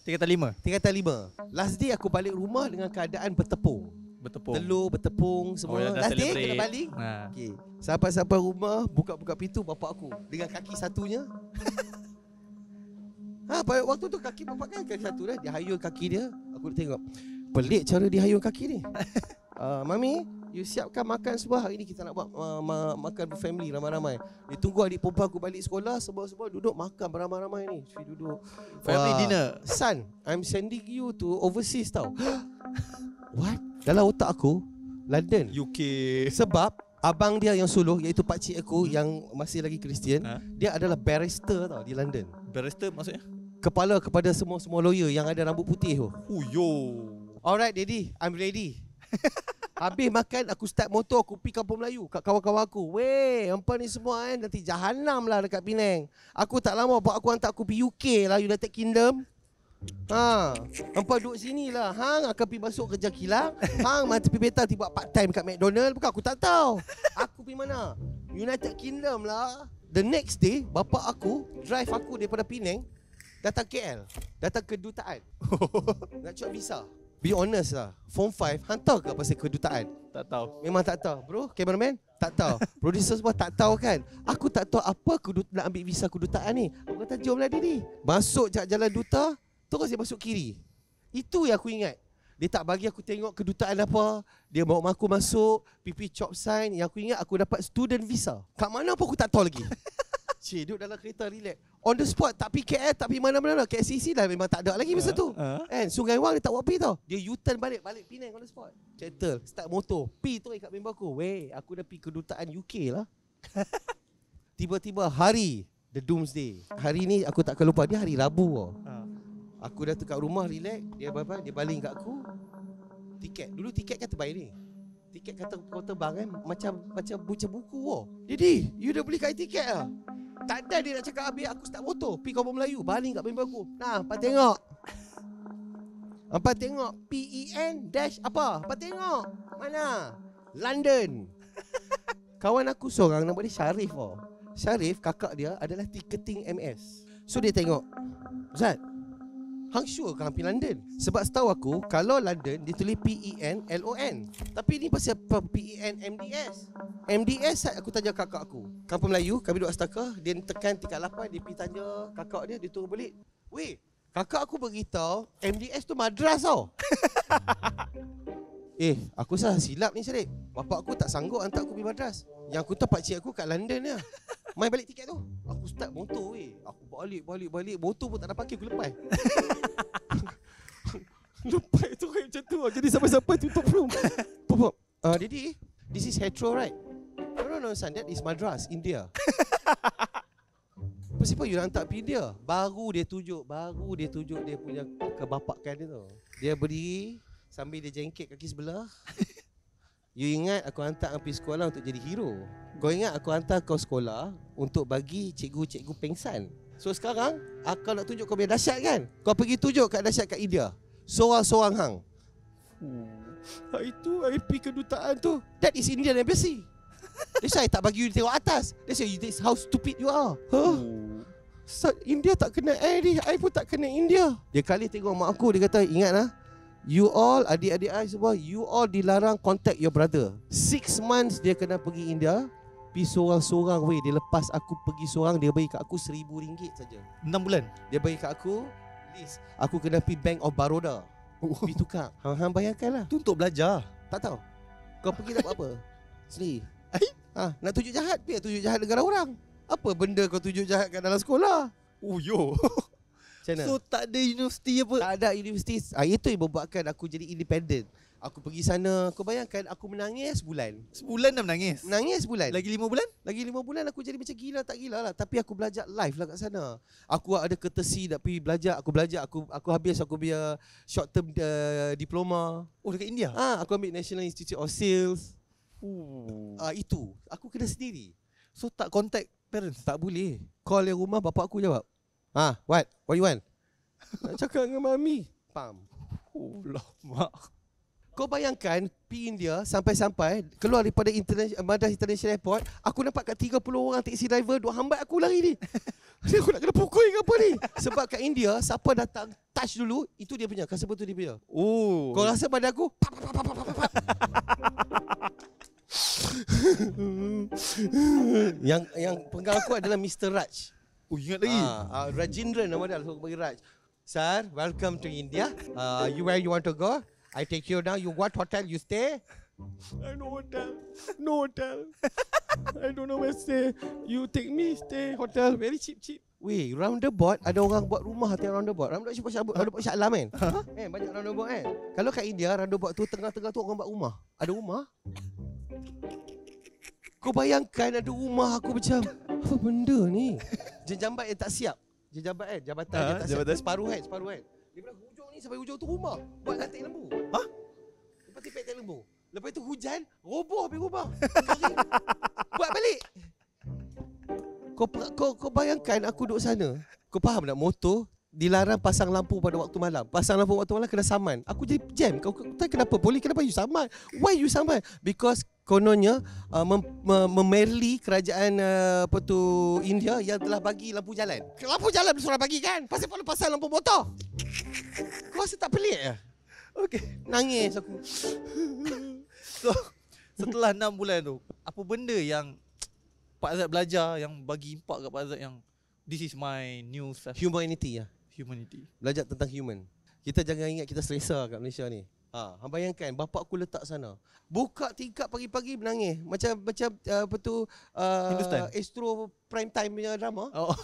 tiga kata lima. tingkatan lima. Last day aku balik rumah dengan keadaan bertepung Bertepung. Telur, bertepung semua Oh, dah Last day celebrate. kena balik Ha. Okay. Sampai-sampai rumah Buka-buka pintu bapak aku Dengan kaki satunya *laughs* ha, pada waktu tu kaki bapak kan kaki satu dah Dia hayun kaki dia Aku tengok Pelik cara dia hayun kaki ni uh, *laughs* Mami You siapkan makan semua Hari ni kita nak buat uh, ma- Makan family ramai-ramai Dia tunggu adik perempuan aku balik sekolah Semua-semua duduk makan beramai-ramai ni Cui duduk Family Wah. dinner. Son I'm sending you to overseas tau *gasps* What? Dalam otak aku London UK. sebab abang dia yang suluh iaitu pak cik aku yang masih lagi Kristian, Ha? dia adalah barrister tau di London. Barrister maksudnya? Kepala kepada semua-semua lawyer yang ada rambut putih tu. Oh yo. Alright daddy, I'm ready. *laughs* Habis makan aku start motor aku pergi kampung Melayu kat kawan-kawan aku. Weh, hampa ni semua kan nanti jahanam lah dekat Penang. Aku tak lama bapak aku hantar aku pergi UK lah United Kingdom. Ha, hampa duduk sini lah. Hang akan pergi masuk kerja kilang. Hang mati pergi betal tiba part time kat McDonald. Bukan aku tak tahu. Aku pergi mana? United Kingdom lah. The next day, bapak aku drive aku daripada Penang datang KL. Datang kedutaan. *laughs* Nak cek visa. Be honest lah. Form 5 hantar ke pasal kedutaan? Tak tahu. Memang tak tahu. Bro, cameraman? Tak tahu. *laughs* Producer semua tak tahu kan? Aku tak tahu apa kedut nak ambil visa kedutaan ni. Aku kata jomlah Didi. Masuk je jalan duta, terus dia masuk kiri. Itu yang aku ingat. Dia tak bagi aku tengok kedutaan apa. Dia bawa aku masuk, pipi chop sign. Yang aku ingat aku dapat student visa. Kat mana pun aku tak tahu lagi. *laughs* Cik, duduk dalam kereta relax. On the spot, tak pergi KL, tak pergi mana-mana. KCC dah memang tak ada lagi masa tu. Ha? Kan? Sungai Wang dia tak buat pi tau. Dia U-turn balik Balik Penang on the spot. Settle. Start motor. Pi tu kat member aku. Weh aku dah pergi kedutaan UK lah. *laughs* Tiba-tiba hari The Doomsday. Hari ni aku tak akan lupa. Dia hari Rabu tau Ha. Aku dah dekat rumah relax. Dia apa Dia baling kat aku. Tiket. Dulu tiket kan terbaik ni. Tiket kata kau terbang kan Macam macam baca buku tau Didi You dah beli kat tiket lah Tak ada dia nak cakap habis Aku start motor. Pergi kampung Melayu. Baling kat member aku. Nah Apa tengok. Apa tengok. PEN dash apa? Apa tengok. Mana? London. Kawan aku seorang Nama dia Syarif tau Syarif kakak dia adalah ticketing MS So dia tengok. Zat Hang sure pergi London. Sebab setahu aku Kalau London Dia tulis P-E-N L-O-N Tapi ni pasal apa P-E-N MDS aku tanya kakak aku. Kampung Melayu Kami duduk astaka Dia tekan tingkat 8 Dia pergi tanya kakak dia Dia turun balik. Weh Kakak aku beritahu MDS tu madras tau *laughs* Eh aku salah silap ni Syarif. Bapak aku tak sanggup hantar aku pergi madras. Yang aku tahu pakcik aku kat London ni *laughs* Main balik tiket tu. Aku start motor weh. Aku balik balik balik. Motor pun tak ada parking aku lepas. *laughs* Lepas tu kayak macam tu Jadi sampai-sampai tutup room. Pop pop. Uh, Didi This is hetero right? No no no son. That is Madras India. *laughs* Kenapa you nak hantar pergi India? Baru dia tunjuk Baru dia tunjuk Dia punya kebapakan dia tu. Dia berdiri Sambil dia jengkit kaki sebelah. *laughs* You ingat aku hantar pergi sekolah Untuk jadi hero? Kau ingat aku hantar kau sekolah Untuk bagi cikgu-cikgu pengsan? So sekarang Aku nak tunjuk kau punya dahsyat kan? Kau pergi tunjuk kat dahsyat kat India. Seorang-seorang hang. Ha, Itu IP kedutaan tu. That is Indian embassy. That's why tak bagi you tengok atas. That's why you, that's how stupid you are. Huh? So, India tak kena air ni. I pun tak kena India. Dia kali tengok mak aku Dia kata ingat lah You all adik-adik I semua You all dilarang contact your brother. Six months dia kena pergi India Pergi seorang-seorang weh Dia lepas aku pergi seorang Dia bagi kat aku seribu ringgit saja. 6 bulan. Dia bagi kat aku List. Aku kena pergi Bank of Baroda. Pergi tukar. Hang-hang bayangkan lah. Tu untuk belajar. Tak tahu. Kau pergi tak buat apa? *laughs* Sendiri ha, Nak tunjuk jahat Biar tunjuk jahat negara orang. Apa benda kau tunjuk jahat kat dalam sekolah? Oh yo. *laughs* Mana? So tak ada universiti apa? tak ada universiti. Ah, Itu yang membuatkan aku jadi independent. Aku pergi sana Kau bayangkan aku menangis sebulan. Sebulan dah menangis. Menangis sebulan. Lagi 5 bulan? Lagi lima bulan aku jadi macam gila tak gila lah. Tapi aku belajar live lah kat sana. Aku ada ketesi nak pergi belajar. Aku belajar Aku aku habis aku punya short term uh, diploma. Oh dekat India. Ah, Aku ambil National Institute of Sales. Ah, Itu. Aku kena sendiri. So tak contact parents. Tak boleh. Call yang rumah bapak aku jawab Ah, what? What you want? *laughs* Nak cakap dengan mami Pam Oh lama. Kau bayangkan Pergi India Sampai-sampai Keluar daripada international, Madras International Airport Aku nampak kat 30 orang taxi driver Duk hambat aku lari ni Ni *laughs* Aku nak kena pukul ke apa ni Sebab kat India Siapa datang Touch dulu Itu dia punya Customer tu dia punya Oh. Kau rasa pada aku pap, pap, pap, pap, pap, pap. *laughs* Yang yang penggal aku adalah Mr. Raj Oh ingat lagi. Ah, uh, Rajendran nama dia So aku bagi Raj Sir, welcome to India uh, You where you want to go? I take you down You what hotel you stay? I no hotel No hotel I don't know where stay You take me stay hotel Very cheap cheap Weh, roundabout ada orang buat rumah hati roundabout. Roundabout siapa siapa roundabout Shah Alam kan? Eh, banyak roundabout kan? Kalau kat India roundabout tu tengah-tengah tu orang buat rumah. Ada rumah. Kau bayangkan ada rumah aku macam apa benda ni? *laughs* Jenjambat yang tak siap. Jenjambat kan, jabatan Ha, yang tak jabatan. siap. Separuh kan, separuh kan. Daripada hujung ni sampai hujung tu rumah. Buat rantai lembu. Ha? Lepas tu rantai lembu. Lepas tu hujan, roboh habis rumah. *laughs* Buat balik. Kau, kau kau bayangkan aku duduk sana. Kau faham tak motor dilarang pasang lampu pada waktu malam. Pasang lampu waktu malam kena saman. Aku jadi jam. Kau, kau tahu kenapa? Poli kenapa you saman? Why you saman? Because kononnya uh, mem, mem, memerli kerajaan uh, apa tu India yang telah bagi lampu jalan. Lampu jalan suruh bagi kan? Pasal perlu pasang lampu motor. Kau rasa tak pelik ya? Okay. Nangis aku. *laughs* So setelah 6 bulan tu, apa benda yang Pak Azad belajar yang bagi impak kat Pak Azad yang this is my new self Humanity ya. humanity. Belajar tentang human. Kita jangan ingat kita selesa kat Malaysia ni. Ha, hang bayangkan bapak aku letak sana. Buka tingkap pagi-pagi menangis. Macam macam uh, apa tu uh, Hindustan? Astro prime time punya drama. *laughs* Oh.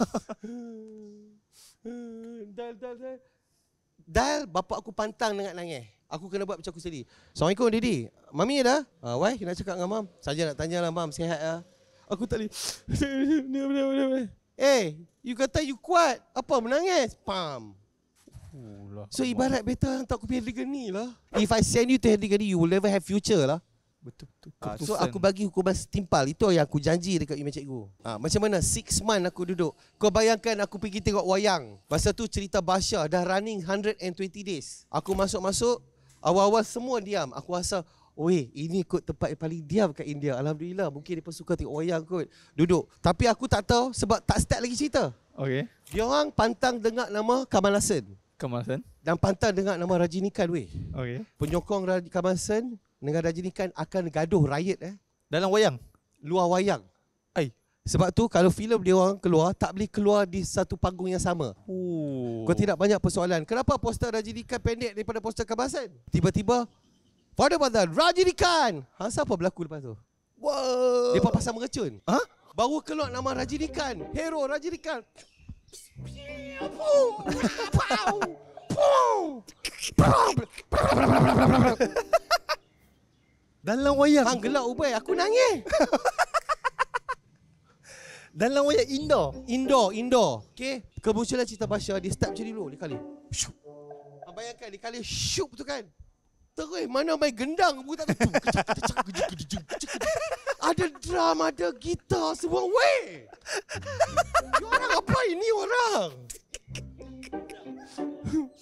*laughs* dal dal dal. Dal bapak aku pantang dengan nangis. Aku kena buat macam aku sedih. Assalamualaikum Didi. Mami ada? Ah, why nak cakap dengan mam? Saja nak tanya lah mam, sihat ah. Aku tak boleh. *laughs* Eh, you kata you kuat. Apa menangis? Pam. So ibarat better hantar aku pergi Herdigani lah. If I send you to Herdigani, you will never have future lah. betul betul. Ah, so aku bagi hukuman setimpal. Itu yang aku janji dekat email cikgu. Ah, Macam mana Six month aku duduk. Kau bayangkan aku pergi tengok wayang. Masa tu cerita Basha Dah running 120 days. Aku masuk-masuk Awal-awal semua diam. Aku rasa Weh ini kot tempat yang paling diam kat India. Alhamdulillah Mungkin dia suka tengok wayang kot. Duduk. Tapi aku tak tahu Sebab tak start lagi cerita. Okay. Dia orang pantang dengar nama Kamal Hassan Kamal Hassan. Dan pantang dengar nama Rajinikan weh Okay. Penyokong Raj- Kamal Hassan Dengan Rajinikan akan gaduh riot eh Dalam wayang. luar wayang. Ai. Sebab tu kalau filem dia orang keluar tak boleh keluar di satu panggung yang sama. Oh. Kau tidak banyak persoalan. Kenapa poster Rajinikan pendek daripada poster Kabasan? Tiba-tiba Pada pada Rajinikan. Ha siapa berlaku lepas tu? Wow. Depa pasang mercun. Ha? Baru keluar nama Rajinikan. Hero Rajinikan. *laughs* Dalam wayang. Hang gelak ubai aku nangis. *laughs* Dalam wayang indoor. Indoor, indoor. Okay. Kemunculan cerita Basha dia start macam dulu dia kali. Syup. Hang bayangkan dia kali syup tu kan. Terus mana main gendang pun tak tahu. Kecak, kecak. Ada drum ada gitar semua. Weh! Orang apa ini orang?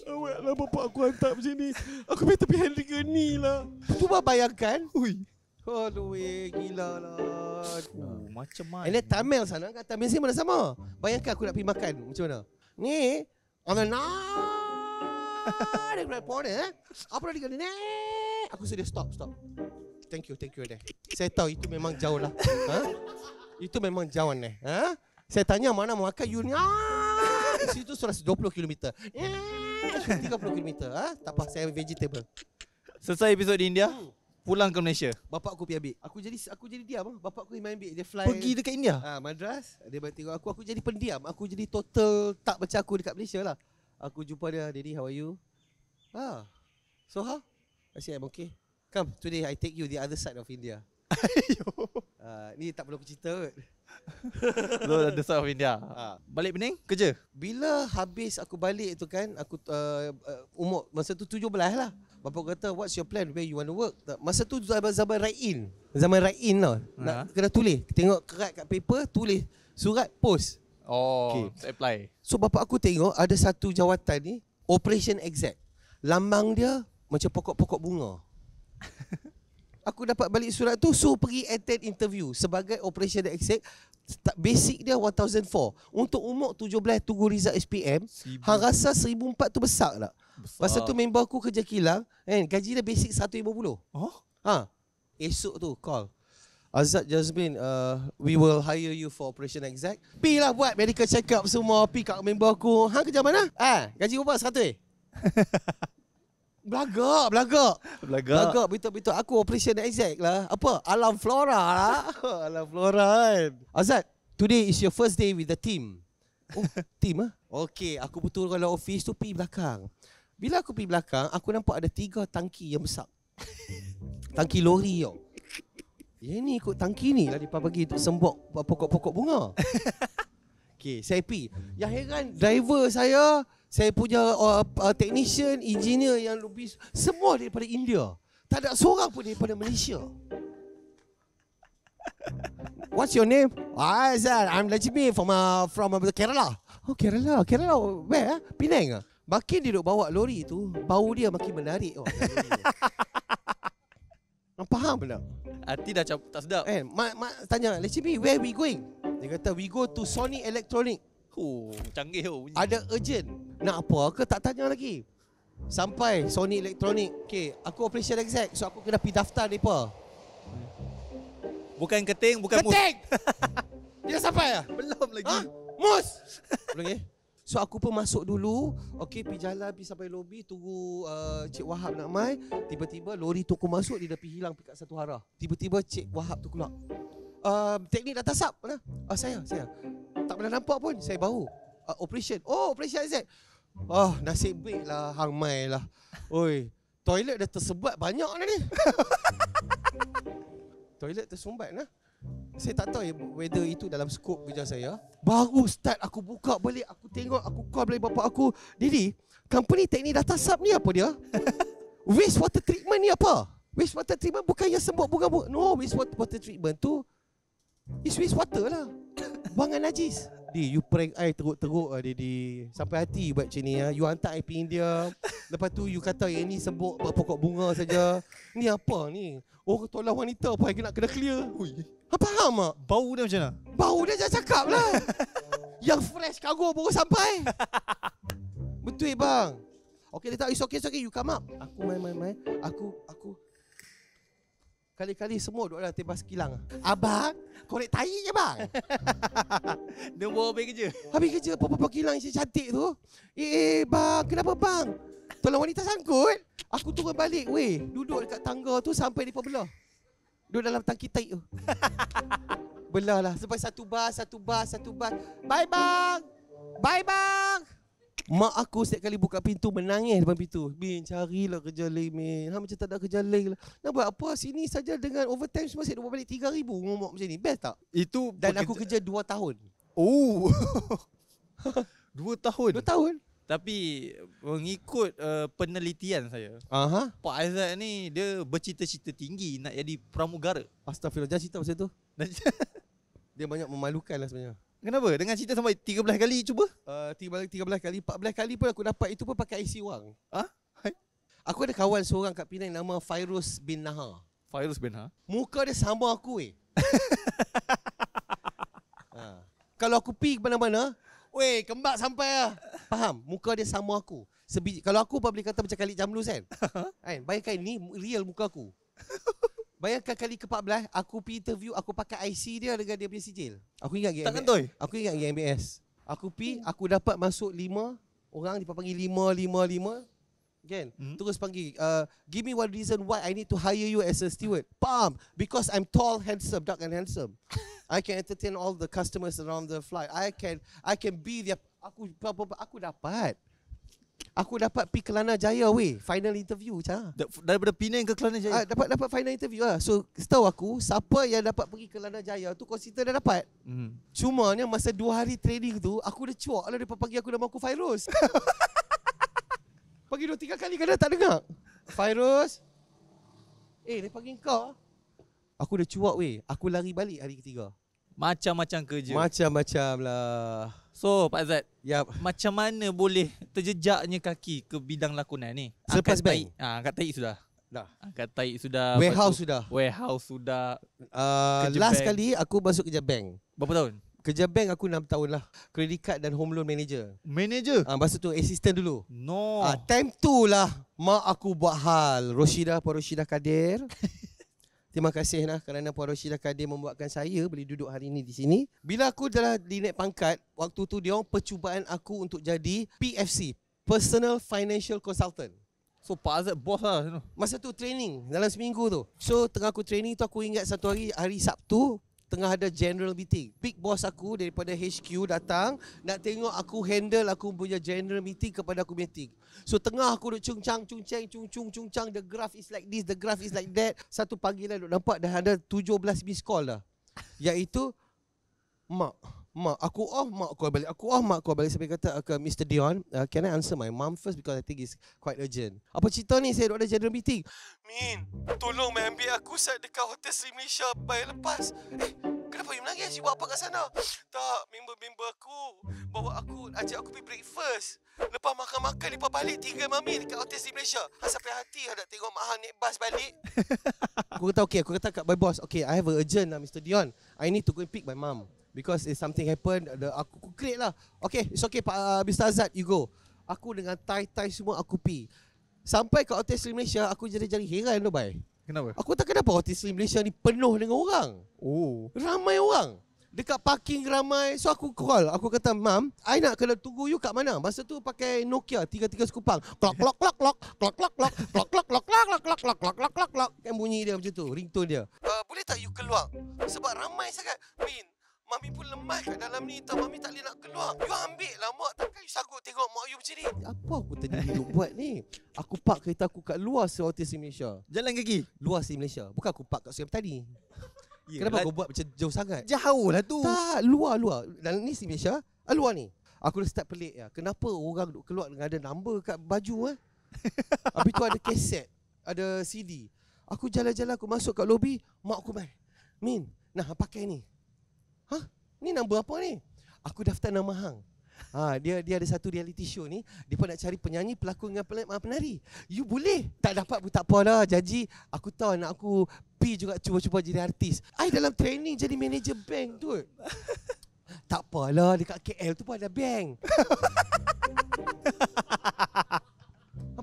Awak lah bapak aku hantar macam ni. Aku main tepi handling ni lah. Cuba bayangkan. Hui. Aduh weh, gila lah. Oh, macam mana? And then Tamil sana kat Tamil sini mana sama. Bayangkan aku nak pergi makan macam mana. Ni, on the dia pun eh. Apa dia ni? Aku sudah stop, stop. Thank you, thank you deh. Saya tahu itu memang jauh lah. ha? Itu memang jauh ni. Ha? Saya tanya mana mau makan you ni. Ah, situ 120 km. Eh, 30 km. Ha? Tak apa, saya vegetable. Selesai episod di India, Hmm. pulang ke Malaysia. Bapak aku pergi ambil. Aku jadi aku jadi diam. ah. Bapak aku main ambil. Dia fly. Pergi dekat India. Ah, madras Dia balik tengok aku Aku jadi pendiam Aku jadi total Tak macam aku dekat Malaysia lah Aku jumpa dia Daddy how are you? Ah So how? I say I'm okay. Come today I take you The other side of India. *laughs* Ah, Ni tak perlu aku cerita kot. So, the south of India. ah. Balik Pening, kerja. Bila habis aku balik tu kan Aku uh, uh, Umur Masa tu 17 lah. Bapak kata What's your plan? Where you want to work Masa tu zaman, zaman write in Zaman write in tau. Nak Ha. kena tulis. Tengok kerat kat paper Tulis Surat post Oh, Okay. apply. So bapak aku tengok ada satu jawatan ni Operation Exec. Lambang dia macam pokok-pokok bunga. *laughs* aku dapat balik surat tu so pergi attend interview sebagai Operation Exec. Basic dia 1004. Untuk umur 17 tunggu result SPM, hang rasa 1004 tu besar tak? Besar. Masa tu member aku kerja kilang, kan gaji dia basic 150. Oh? Ha. Esok tu call. Azad Jasmine, uh, we will hire you for operation exec. Pi lah buat medical check up semua. Pi kat member aku. Hang kerja mana? Ah, gaji berapa? Seratus eh? *laughs* Belagak, belagak. Belagak. Belagak, betul-betul. Aku operation exec lah. Apa? Alam Flora lah. *laughs* Alam Flora kan. Azad, today is your first day with the team. Oh, *laughs* team ah? Okay, aku betul kalau office tu pergi belakang. Bila aku pergi belakang, aku nampak ada tiga tangki yang besar. tangki lori tau. Yang ni ikut tangki ni lah Dipa bagi untuk sembok pokok-pokok bunga. *laughs* Okay, saya pergi. Yang heran driver saya, saya punya uh, uh, technician, engineer yang lebih semua daripada India. Tak ada seorang pun daripada Malaysia. *laughs* What's your name? Ah, sir, I'm Lajmi from uh, from uh, Kerala. Oh, Kerala. Kerala where? ah? Penang ah. Makin dia duk bawa lori tu, bau dia makin menarik. Oh, *laughs* faham tak? Hati dah cap- tak sedap. Eh, mak, mak tanya, Lajmi, where we going? Dia kata, we go to Sony Electronic. Oh, canggih oh. bunyi. Ada urgent. Nak apa ke tak tanya lagi. Sampai Sony Electronic. Okay, aku operation exec. So aku kena pergi daftar mereka. Bukan keting, bukan mus. Ketik! *laughs* Dia sampai lah. Belum lagi. Ha? Mus! Belum lagi? So aku pun masuk dulu. Okay pergi jalan Pergi sampai lobi Tunggu uh, Cik Wahab nak mai. Tiba-tiba lori tu aku masuk Dia dah pergi hilang Pergi kat satu arah. Tiba-tiba Cik Wahab tu keluar. Uh, Teknik dah tasap Mana? Ah, saya Saya. Tak pernah nampak pun Saya baru. Uh, Operation. Oh operation Z. Oh nasib baik lah Hang mai lah. Oi Toilet dah tersebat banyak dah ni. *laughs* Toilet tersumbat lah saya tak tahu ya whether itu dalam skop kerja saya. Baru start aku buka balik, aku tengok, aku call balik bapak aku. Didi, company teknik data sub ni apa dia? *laughs* waste water treatment ni apa? Waste water treatment bukan yang sembuk bunga-bunga. No, waste water treatment tu is waste water lah. *laughs* Buangan najis. Di, you prank I teruk-teruk lah Didi. Sampai hati buat macam ni ya. You hantar I pergi India. Lepas tu you kata yang ni sembuk pokok bunga saja. Ni apa ni? Oh, tolong wanita apa yang nak kena clear. Ui. Apa faham tak? Bau dia macam mana? Bau dia jangan cakap lah Yang fresh cargo baru sampai Betul bang Okay dia tak It's okay, it's okay You come up Aku main main main Aku Aku Kali-kali semua duduk dalam tebas kilang. Abang Korek tai je bang. *laughs* Dia bawa habis kerja. Habis kerja Papa-papa kilang yang cantik tu. Eh, eh bang Kenapa bang? Tolong wanita sangkut. Aku turun balik weh. Duduk dekat tangga tu Sampai dia belah. Duduk dalam tangki taik tu. *laughs* Belah lah. Sampai satu bas Satu bas Satu bas. Bye bang. Bye bang Mak aku setiap kali buka pintu Menangis depan pintu Bin carilah kerja lain Min ha, Macam tak ada kerja lain lah Nak buat apa Sini saja dengan overtime Semua saya dapat balik 3,000 Ngomong macam ni Best tak Itu Dan aku kerja 2 tahun Oh. *laughs* Dua tahun. 2 tahun Tapi mengikut uh, penelitian saya, Aha. Pak Aizat ni dia bercita-cita tinggi nak jadi pramugara. Astagfirullah. Jangan cerita pasal tu. *laughs* Dia banyak memalukan lah sebenarnya. Kenapa? Dengan cerita sampai 13 kali cuba? Uh, 13, 13 kali, 14 kali pun aku dapat itu pun pakai IC wang. Ah? Hai. Aku ada kawan seorang kat Penang nama Fairuz bin Nahar. Fairuz bin Ha. Muka dia sama aku weh. *laughs* ha. Kalau aku pergi ke mana-mana, weh kembak sampai lah. Faham? Muka dia sama aku. Sebiji, kalau aku boleh kata macam kali jamlus kan? *laughs* kan? Bayangkan ni real muka aku. *laughs* Bayangkan kali ke-14 Aku pergi interview Aku pakai IC dia Dengan dia punya sijil Aku ingat MBS. toy? Aku ingat lagi MBS Aku pergi Aku dapat masuk 5 Orang dia panggil 5 5 5 Kan Hmm. Terus panggil uh, Give me one reason Why I need to hire you As a steward Pam Because I'm tall Handsome Dark and handsome *laughs* I can entertain all the customers around the flight. I can I can be their aku aku dapat. Aku dapat pergi Kelana Jaya weh, final interview macam. Da- Daripada Penang ke Kelana Jaya? dapat dapat final interview lah. So setahu aku siapa yang dapat pergi Kelana Jaya tu consider dah dapat. Hmm. Cumanya masa dua hari training tu aku dah cuak lah dia panggil aku nama aku Fairuz. Panggil dua tiga kali kadang tak dengar. Fairuz. Eh dia panggil kau. Aku dah cuak weh. Aku lari balik hari ketiga. Macam-macam kerja. Macam-macam lah. So Pak Azad, Yap. macam mana boleh terjejaknya kaki ke bidang lakonan ni? Selepas Angkat tahi. bank? Ah, angkat tahi sudah. Dah. Angkat tahi sudah. Warehouse tu sudah. Warehouse sudah. Uh, last bank. kali aku masuk kerja bank. Berapa tahun? Kerja bank aku 6 tahun lah. Credit card dan home loan manager. Manager. Ah, masa tu assistant dulu. No. Ah, time tu lah mak aku buat hal. Roshida Puan Roshida Kadir. *laughs* Terima kasih lah kerana Puan Roshida Kadir membuatkan saya boleh duduk hari ini di sini. Bila aku dah dinaik pangkat, waktu tu dia orang percubaan aku untuk jadi PFC, Personal Financial Consultant. So Pak Azad bos lah. Masa tu training dalam seminggu tu. So tengah aku training tu aku ingat satu hari hari Sabtu tengah ada general meeting. Big boss aku daripada HQ datang nak tengok aku handle aku punya general meeting kepada aku meeting. So tengah aku duk cungcang cungceng cungcung cungcang the graph is like this the graph is like that. Satu pagi lah duk nampak dah ada 17 miss call dah. Iaitu mak Mak, aku off, mak call balik. Aku off, mak call balik. Sampai kata ke Mr. Dion, uh, can I answer my mom first because I think it's quite urgent. Apa cerita ni? Saya ada general meeting. Min, tolong mai ambil aku sat dekat Hotel Sri Malaysia bayar lepas. Eh, kenapa you menangis? You buat apa kat sana? Tak, member-member aku bawa aku, ajak aku pergi breakfast. Lepas makan-makan, lepas balik tinggal mami dekat Hotel Sri Malaysia. Ha, sampai hati ada tengok mak hang naik bas balik. *laughs* aku kata okay, aku kata kat my boss, okay, I have a urgent lah Mr. Dion. I need to go and pick my mum. Because if something happen, the, aku, create lah. Okay, it's okay Pak uh, Mr. Azad, you go. Aku dengan tie-tie semua aku pi. Sampai ke Hotel Sri Malaysia, aku jadi-jadi heran tu, bye. Kenapa? Aku tak kenapa Hotel Sri Malaysia ni penuh dengan orang. Oh. Ramai orang. Dekat parking ramai. So aku call. Aku kata, Mam, I nak kena tunggu you kat mana? Masa tu pakai Nokia tiga-tiga sekupang. Klok klok klok klok klok klok klok klok klok klok klok klok klok klok klok klok klok klok Kan bunyi dia macam tu, ringtone dia. Uh, boleh tak you keluar? Sebab ramai sangat. Min, Mami pun lemah kat dalam ni tau. Mami tak boleh nak keluar. You ambil lah mak. Takkan you sanggup tengok mak you macam ni. Apa aku tadi duduk *laughs* buat ni? Aku park kereta aku kat luar Sri Malaysia. Jalan kaki. Luar Sri Malaysia. Bukan aku park kat Sungai Petani. *laughs* Ya, Kenapa kau buat macam jauh sangat? Jauh lah tu. Tak, luar luar. Dalam ni si Malaysia, ah, luar ni. Aku dah start pelik ya. Kenapa orang duk keluar dengan ada number kat baju eh? *laughs* Habis tu ada kaset, ada CD. Aku jalan-jalan aku masuk kat lobi, mak aku main. Min, nah pakai ni. Hah? Ni number apa ni? Aku daftar nama hang. Ha, dia dia ada satu reality show ni. Dia pun nak cari penyanyi, pelakon dengan pen- penari. You boleh. Tak dapat pun tak apa lah Janji Aku tahu anak aku Pi juga cuba-cuba jadi artis. I dalam training jadi manager bank tu. *laughs* Tak apalah Dekat KL tu pun ada bank. *laughs*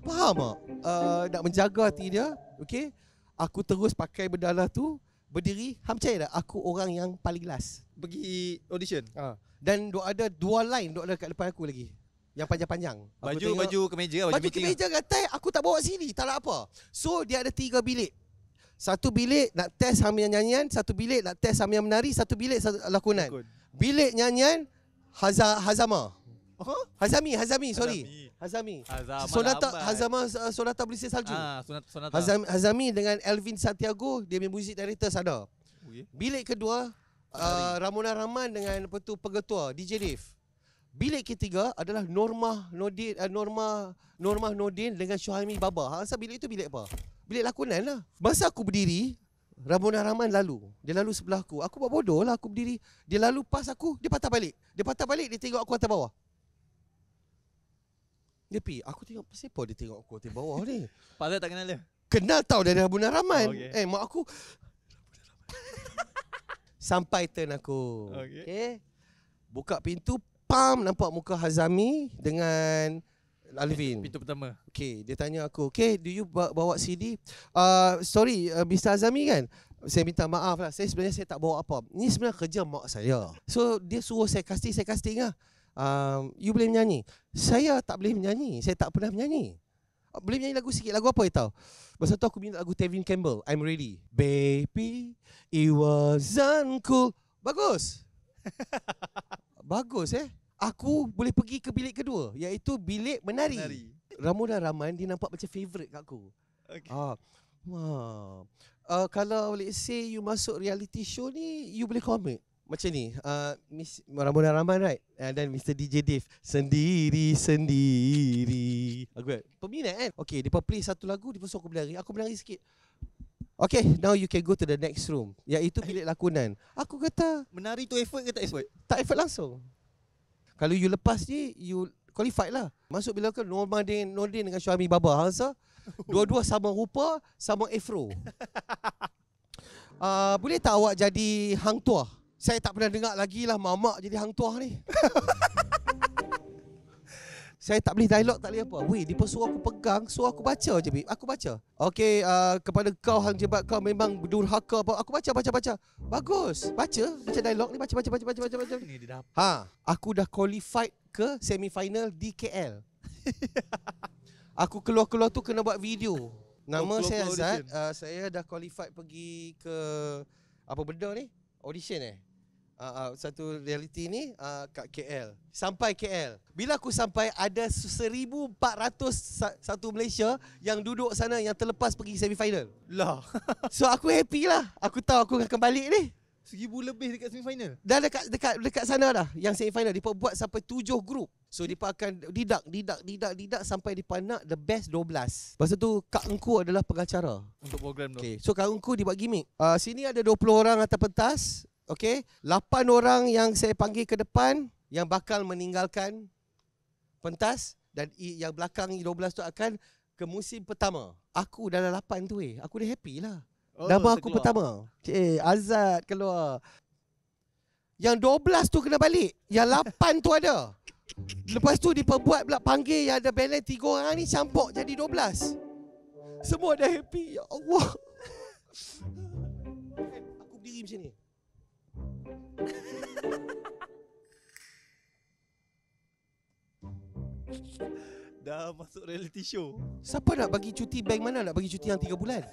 Faham tak? Uh, nak menjaga hati dia Okay Aku terus pakai bedalah tu Berdiri Ham percaya tak? Aku orang yang paling last Pergi audition. Ha. Dan duk ada dua line duk ada kat depan aku lagi. Yang panjang-panjang. Aku Baju tengok- baju kemeja, baju, baju kemeja gatai aku tak bawa sini, tak nak apa. So dia ada tiga bilik. Satu bilik nak test hamian nyanyian, satu bilik nak test hamian menari, satu bilik satu lakonan. Lakon. Bilik nyanyian Haza Hazama. Huh? Hazami, Hazami, sorry. Hazami. Hazami. Hazama Sonata. Hazama uh, Sonata Belisir Salju. Ah, sonata. Hazami, Hazami dengan Elvin Santiago, dia punya music director sana. Bilik kedua uh, Ramona Rahman dengan apa tu pengetua DJ Dave. Bilik ketiga adalah Norma Nordin uh, Norma Norma Nordin dengan Syuhaimi Baba. Ha, asal bilik itu bilik apa? Bilik lakonan lah. Masa aku berdiri, Ramona Rahman lalu. Dia lalu sebelah aku. Aku buat bodoh lah aku berdiri. Dia lalu pas aku, dia patah balik. Dia patah balik, dia tengok aku atas bawah. Dia pi, aku tengok siapa dia tengok aku atas bawah ni. *laughs* Zat tak kenal dia? Kenal tau dari Ramona Rahman. Oh, okey. Eh, mak aku Sampai turn aku. Okey. Okay. Buka pintu, pam nampak muka Hazami dengan Alvin. Pintu pertama. Okay, dia tanya aku, okay, do you ba- bawa CD? Uh, sorry, uh, Mr. Azami kan? Saya minta maaf lah. Saya sebenarnya saya tak bawa apa. Ni sebenarnya kerja mak saya. So, dia suruh saya casting, saya casting lah. Um, you boleh menyanyi? Saya tak boleh menyanyi. Saya tak pernah menyanyi. Uh, Boleh menyanyi lagu sikit. Lagu apa you tahu? Masa tu aku minta lagu Tevin Campbell. I'm ready. Baby, it wasn't cool. Bagus. *laughs* Bagus eh. Aku boleh pergi ke bilik kedua. Iaitu bilik menari. Menari. Ramona Rahman dia nampak macam favourite kat aku. Okay. Ah. Wah. Uh, kalau let's say you masuk reality show ni you boleh comment. Macam ni, uh, Miss Ramona Rahman right? And then Mr. DJ Dave Sendiri Sendiri Aku buat Peminat kan? Okay, dia play satu lagu Dia suruh aku berlari Aku berlari sikit Okay, now you can go to the next room Iaitu bilik lakonan Aku kata Menari tu effort ke tak effort? tak effort langsung. Kalau you lepas ni, you qualified lah. Masuk bila ke Nordin, Nordin dengan Syuami Baba. Hansa, *laughs* dua-dua sama rupa, sama afro. Uh, *laughs* boleh tak awak jadi hang tuah? Saya tak pernah dengar lagi lah mamak jadi hang tuah ni. *laughs* Saya tak boleh dialog tak boleh apa. Weh, dia pun suruh aku pegang, suruh aku baca je, babe. Aku baca. Okey, uh, kepada kau hang jebat kau memang durhaka apa. Aku baca, baca, baca. Bagus. Baca, baca dialog ni, baca, baca, baca, baca, baca, baca. Ni dia dah Ha, aku dah qualified ke semifinal di KL. *laughs* aku keluar-keluar tu kena buat video. Nama Oh, saya Azad. Uh, saya dah qualified pergi ke apa benda ni? Audition eh? Uh, uh, satu reality ni uh, kat KL. Sampai KL. Bila aku sampai ada 1400 sa- satu Malaysia yang duduk sana yang terlepas pergi semifinal. Lah *laughs* So aku happy lah. Aku tahu aku akan balik ni. Seribu lebih dekat semifinal Dah dekat dekat dekat sana dah yang semifinal dia buat sampai tujuh grup. So dia akan didak didak didak didak sampai dia nak the best 12. Lepas tu Kak Engku adalah pengacara. Untuk program tu Okay. So Kak Engku dia buat gimmick. Uh, sini ada 20 orang atas pentas. Okay. 8 orang yang saya panggil ke depan yang bakal meninggalkan pentas dan yang belakang 12 tu akan ke musim pertama. Aku dalam 8 tu eh. Aku dah happy lah. Oh, Nama aku terkeluar. pertama. Cik, Azad keluar. Yang 12 tu kena balik. Yang 8 tu ada. Lepas tu diperbuat pula panggil yang ada balance 3 orang ni campur jadi 12. Semua dah happy. Ya Allah. *laughs* Aku berdiri macam ni. *laughs* Dah masuk reality show Siapa nak bagi cuti bank mana nak bagi cuti yang 3 bulan?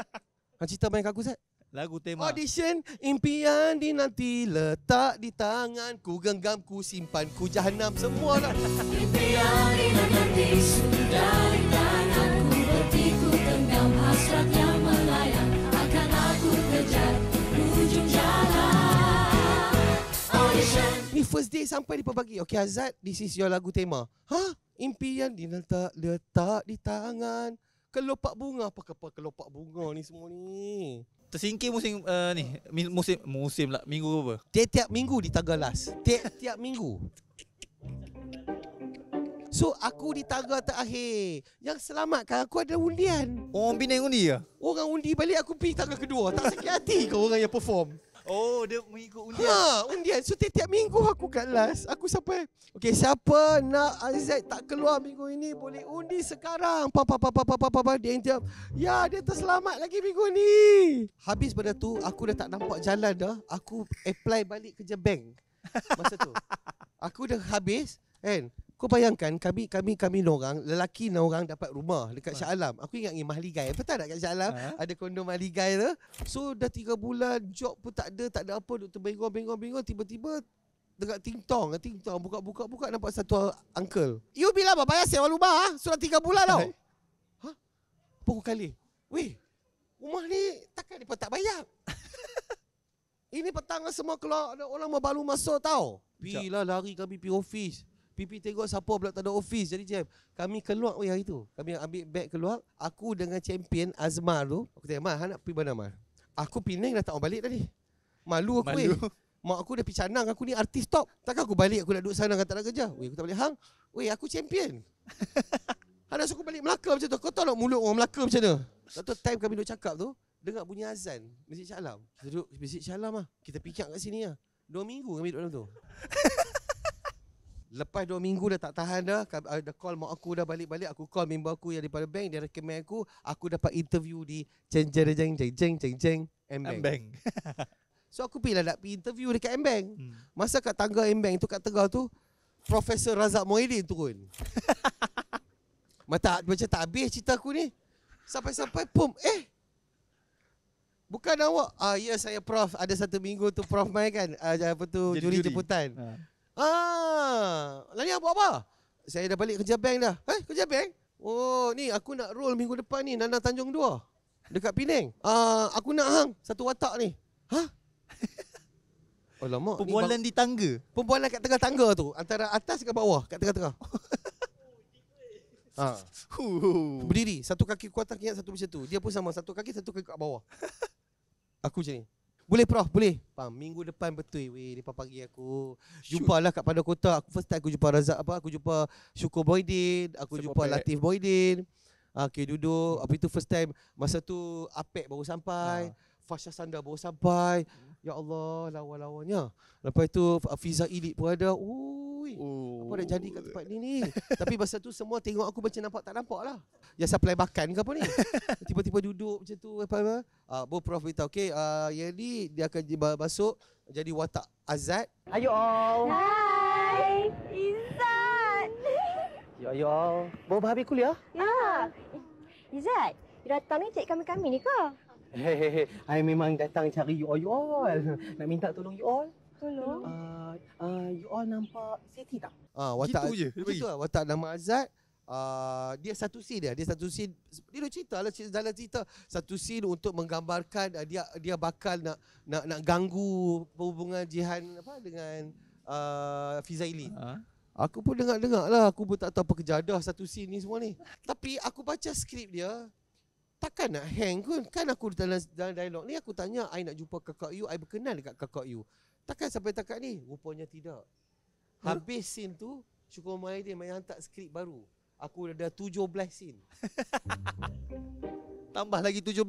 *laughs* Hang cerita main kat aku Zat. Lagu tema Audition impian di nanti letak di tangan ku genggam ku simpan ku jahanam semua lah. *laughs* Impian hilang nanti sudah di tanganku first day sampai dia bagi. Okay Azad, this is your lagu tema. Ha? Impian di letak di tangan. Kelopak bunga apa apa kelopak bunga ni semua ni. Tersingkir musim uh, ni Musim Musim lah Minggu apa Tiap-tiap minggu di tangga last. Tiap-tiap minggu. So aku di tangga terakhir. Yang selamatkan aku ada undian. Orang Penang undi ke Orang undi balik aku pergi tangga kedua. Tak sakit hati ke orang yang perform? Oh dia mengikut undian Ha, undian. So tiap-tiap minggu aku kat last. Aku sampai. Okay, siapa nak Azad tak keluar minggu ini boleh undi sekarang. Pa pa pa pa pa pa pa, pa. Dia jawab, ya dia terselamat lagi minggu ni. Habis pada tu aku dah tak nampak jalan dah. Aku apply balik kerja bank. Masa tu. *laughs* Aku dah habis kan. Kau bayangkan kami kami kami orang lelaki enam orang dapat rumah dekat Shah Alam. Aku ingat ni Mahligai. Betul tak kat Shah Alam? Ha? Ada kondo Mahligai tu. So dah tiga bulan job pun tak ada, tak ada apa duk terbengong bengong bengong tiba-tiba dekat ting-tong, ting-tong buka-buka buka nampak satu uncle. You bila apa bayar sewa rumah ah? Sudah tiga bulan tau. Ha? Pukul kali. Weh, rumah ni takkan dia tak bayar. *laughs* Ini petang semua keluar ada orang mau baru masuk tau. Pi lah lari kami pergi office. Pipi tengok siapa pula tak ada office jadi jam. Kami keluar weh hari tu. Kami ambil beg keluar. Aku dengan champion Azmar tu. Aku tanya, Mar, hang nak pergi mana Mar? Aku Penang dah tak mau balik tadi. Malu aku Malu. weh. Mak aku dah pergi canang aku ni artis top. Takkan aku balik aku nak duduk sana kata nak kerja. Weh aku tak boleh hang. Weh aku champion. *laughs* Hang nak suruh aku balik Melaka macam tu. Kau tahu tak mulut orang Melaka macam mana? Tak tahu time kami duduk cakap tu. Dengar bunyi azan. Masjid Shah Alam. Kita duduk Masjid Shah Alam lah. Kita pikir kat sini lah. Dua minggu kami duduk dalam tu. *laughs* Lepas dua minggu dah tak tahan dah Ada call mak aku dah balik-balik Aku call member aku yang daripada bank Dia recommend aku Aku dapat interview di Jeng jeng jeng jeng jeng jeng jeng M-Bank Bank. *laughs* So aku pergi lah nak pergi interview dekat M-Bank Hmm. Masa kat tangga M-Bank tu kat Tegar tu Profesor Razak Mohidin turun *laughs* Mata macam tak habis cerita aku ni Sampai-sampai pum Eh Bukan awak Ah ya saya prof Ada satu minggu tu prof main kan ah, Apa tu Jadi juri juri. jemputan Ha. Ah, Lani buat apa? Saya dah balik kerja bank dah. Eh, kerja bank? Oh, ni aku nak roll minggu depan ni Nana Tanjung 2 dekat Penang. Ah, aku nak hang satu watak ni. *laughs* Hah? Oh lama. Perbualan di tangga. perbualan kat tengah tangga tu, antara atas ke bawah, kat tengah-tengah. *laughs* ha, berdiri, satu kaki kuatan ingat satu macam tu. Dia pun sama, satu kaki satu kaki kat bawah. *laughs* Aku macam ni. Boleh prof, boleh. Faham, minggu depan betul weh depan pagi aku. Jumpalah kat pada kota. Aku first time aku jumpa Razak apa, aku jumpa Syukur Boydin, aku Syukur jumpa Pek. Latif Boydin. Ah, Okay duduk Habis tu first time Masa tu Apek baru sampai Fasha Sanda baru sampai Ya Allah Lawan-lawannya Lepas tu Fiza Ilik pun ada Ui Oh. Apa dah jadi kat tempat ni ni *laughs* Tapi masa tu semua tengok aku macam nampak tak nampak lah Yang supply makan ke apa ni *laughs* Tiba-tiba duduk macam tu apa apa uh, Bo Prof beritahu Okay uh, yang ni Dia akan masuk Jadi watak Azad Ayo all. Hai, Izzat. *laughs* Ya ya all. Baru habis kuliah? Ya. Izzat, you datang ni cek kami-kami ni ke? Hehehe, I memang datang cari you all, you all. Nak minta tolong you all. Tolong. Uh, uh, you all nampak Siti tak? uh, Watak Gitu je, bagi. Betul lah Watak nama Azad uh, Dia satu scene dia Dia satu scene Dia dah cerita lah cerita- Dalam cerita Satu scene untuk menggambarkan uh, Dia dia bakal nak Nak nak ganggu Hubungan Jihan Apa dengan uh, Fizaili Ha? Aku pun dengar-dengar lah Aku pun tak tahu apa kejadah Satu scene ni semua ni *laughs* Tapi aku baca skrip dia Takkan nak hang pun Kan aku dalam, dalam dialog ni Aku tanya I nak jumpa kakak you I berkenan dekat kakak you. Takkan sampai takat ni? Rupanya tidak. Habis scene tu Syukur Mahathir main hantar skrip baru. Aku dah ada 17 scene. *laughs* Tambah lagi 17.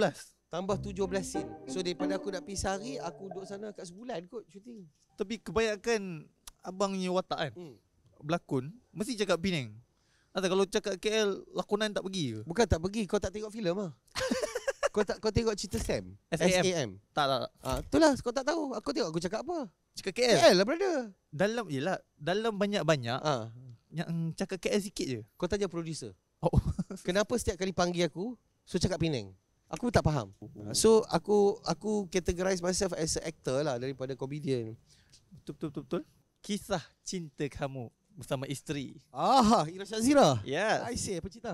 Tambah 17 scene. So daripada aku nak pergi sehari Aku duduk sana kat sebulan kot syuting Tapi kebanyakan abangnya watak kan hmm. berlakon mesti cakap Penang. Atau kalau cakap KL lakonan tak pergi ke? Bukan tak pergi Kau tak tengok filem lah *laughs* Kau tak kau tengok cerita Sam SAM. SAM Tak tak. Ah, itulah kau tak tahu. Aku tengok aku cakap apa. Cakap KL. KL lah brother. Dalam yelah dalam banyak-banyak Ah, yang cakap KL sikit je. kau tanya producer. Oh. *laughs* Kenapa setiap kali panggil aku, so cakap Penang? Aku tak faham. So aku aku categorize myself as a actor lah daripada comedian. Betul betul betul. betul. Kisah cinta kamu bersama isteri. Ah, Ira Shazira. Yes. I see, apa cerita?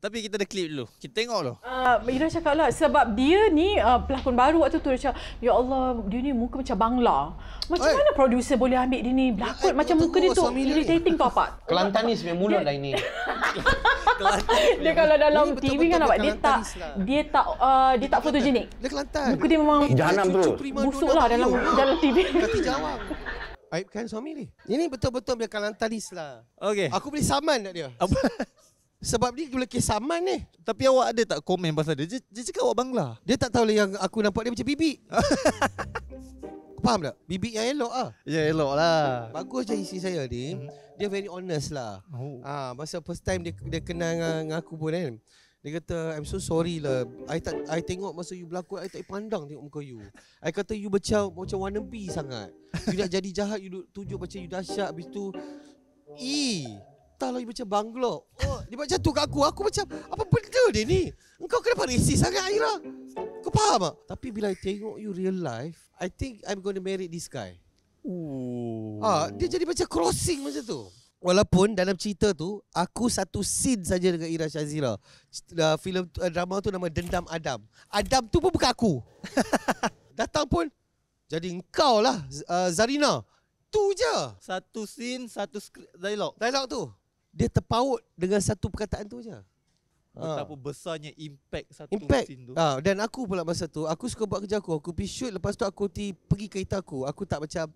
Tapi kita ada klip dulu. Kita tengok dulu. Uh, Ira cakap lah sebab dia ni uh, pelakon baru waktu tu dia cakap Ya Allah dia ni muka macam bangla Macam Oi. mana producer boleh ambil dia ni berlakon Ya, macam tengok, muka dia tu ni. irritating tu apa *laughs* Kelantanis punya mulut lah ini. *laughs* Dia kalau dalam Ini TV kan nampak dia dia tak lah. dia tak uh, dia tak fotogenik Dia Kelantan. Muka dia memang Jahanam Cucu terus. prima busuk donna lah dalam dalam TV Kati jawang. *laughs* Aibkan suami ni. Ini betul-betul dia Kelantanis lah. Okey. Aku boleh saman tak dia? Apa? *laughs* Sebab dia boleh kes saman ni. Tapi awak ada tak komen pasal dia? Dia, dia cakap awak bangla. Dia tak tahu lah yang aku nampak dia macam bibik. *laughs* Faham tak? Bibik yang elok ah. Ya elok lah. Bagus je isi saya ni. Dia very honest lah. Oh. Ah, masa first time dia dia kenal dengan, dengan aku pun kan. Dia kata I'm so sorry lah. I tak I tengok masa you berlakon I tak pandang tengok muka you. I kata you macam macam wannabe sangat. You nak jadi jahat you tunjuk macam you dahsyat habis tu i tak lah you macam banglo. Oh, dia macam tu kat aku. Aku macam apa benda dia ni? Engkau kenapa racist sangat Aira? Kau faham tak? Tapi bila I tengok you real life, I think I'm going to marry this guy. Ooh. Ah, dia jadi macam crossing macam tu. Walaupun dalam cerita tu aku satu scene saja dengan Ira Shazira. Uh, filem uh, drama tu nama Dendam Adam. Adam tu pun bukan aku. *laughs* Datang pun jadi engkau lah uh, Zarina. Tu je. Satu scene, satu skrip dialog. Dialog tu. Dia terpaut dengan satu perkataan tu je. Betapa besarnya impact satu Impact. scene tu. Ah, dan aku pula masa tu, aku suka buat kerja aku. Aku pergi shoot, lepas tu aku pergi kereta aku. Aku tak macam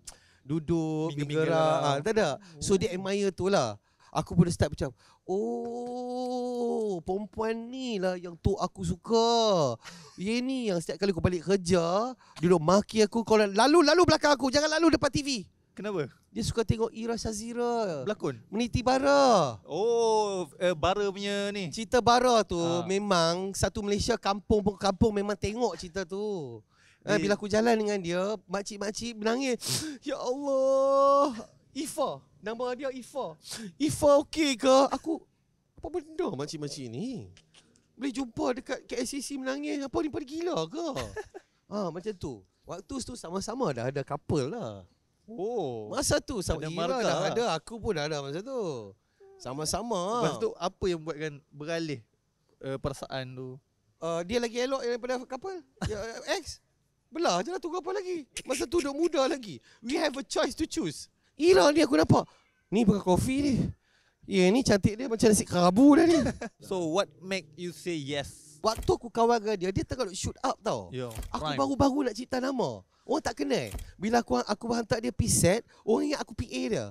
duduk, bergerak. lah. Ah, tak ada. So dia admire tu lah. Aku pun start macam, oh, perempuan ni lah yang tu aku suka. Ye ni yang setiap kali aku balik kerja, duduk maki aku, kau lalu, lalu belakang aku, jangan lalu depan TV. Kenapa? Dia suka tengok Ira Shazira. Berlakon? Meniti bara. Oh, uh, bara punya ni. Cerita bara tu Ah. memang satu Malaysia kampung pun kampung memang tengok cerita tu. Ha, Dia- bila aku jalan dengan dia, makcik-makcik menangis. ya Allah. Ifa. Nama dia Ifa. Ifa okey ke? Aku apa benda makcik-makcik ni? Boleh jumpa dekat KLCC menangis. Apa ni pada gila ke? ha, *laughs* macam tu. Waktu tu sama-sama dah ada couple lah. Oh. Masa tu sama Ira dah lah. ada, aku pun dah ada masa tu. Sama-sama. Lepas tu apa yang buatkan beralih uh, perasaan tu? uh, dia lagi elok daripada couple ya, ex belah je lah tunggu apa lagi masa tu duk muda lagi we have a choice to choose Ira ni aku nampak ni bukan kopi ni Ya ni cantik dia macam nasi kerabu dah ni *laughs* So what make you say yes? Waktu aku kawan dengan dia Dia tengah duk shoot up tau Yo, Aku prime. baru-baru nak cipta nama Orang tak kenal Bila aku aku hantar dia pergi set Orang ingat aku PA dia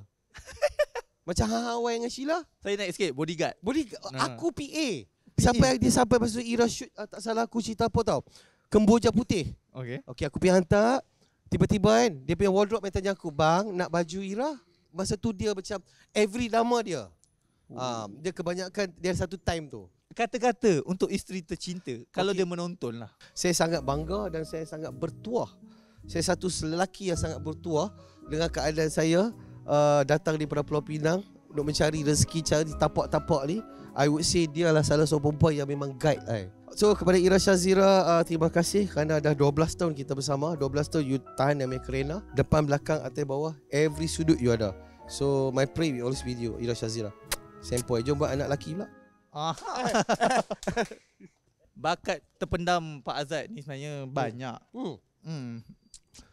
*laughs* Macam Hawaii dengan Sheila Saya naik sikit bodyguard. Boleh Ha. aku PA. Sampai dia sampai pasal Ira shoot uh, tak salah aku cerita apa tau. Kemboja putih. Okay. Okey aku pergi hantar. Tiba-tiba kan dia punya wardrobe main tanya aku, "Bang, nak baju Ira?" Masa tu dia macam every nama dia. Ah, dia kebanyakan dia ada satu time tu. Kata-kata untuk isteri tercinta kalau Okey. dia menonton lah. Saya sangat bangga dan saya sangat bertuah. Saya satu lelaki yang sangat bertuah dengan keadaan saya uh, datang daripada Pulau Pinang untuk mencari rezeki cari tapak-tapak ni. I would say dia lah salah seorang perempuan yang memang guide I. So kepada Ira Shazira uh, terima kasih kerana dah 12 tahun kita bersama. 12 tahun you tahan yang kerena depan belakang atas bawah every sudut you ada. So my pray will always with you Ira Shazira. Sempoi jom buat anak lelaki pula. Ah. *laughs* Bakat terpendam Pak Azad ni sebenarnya banyak. Hmm. Hmm.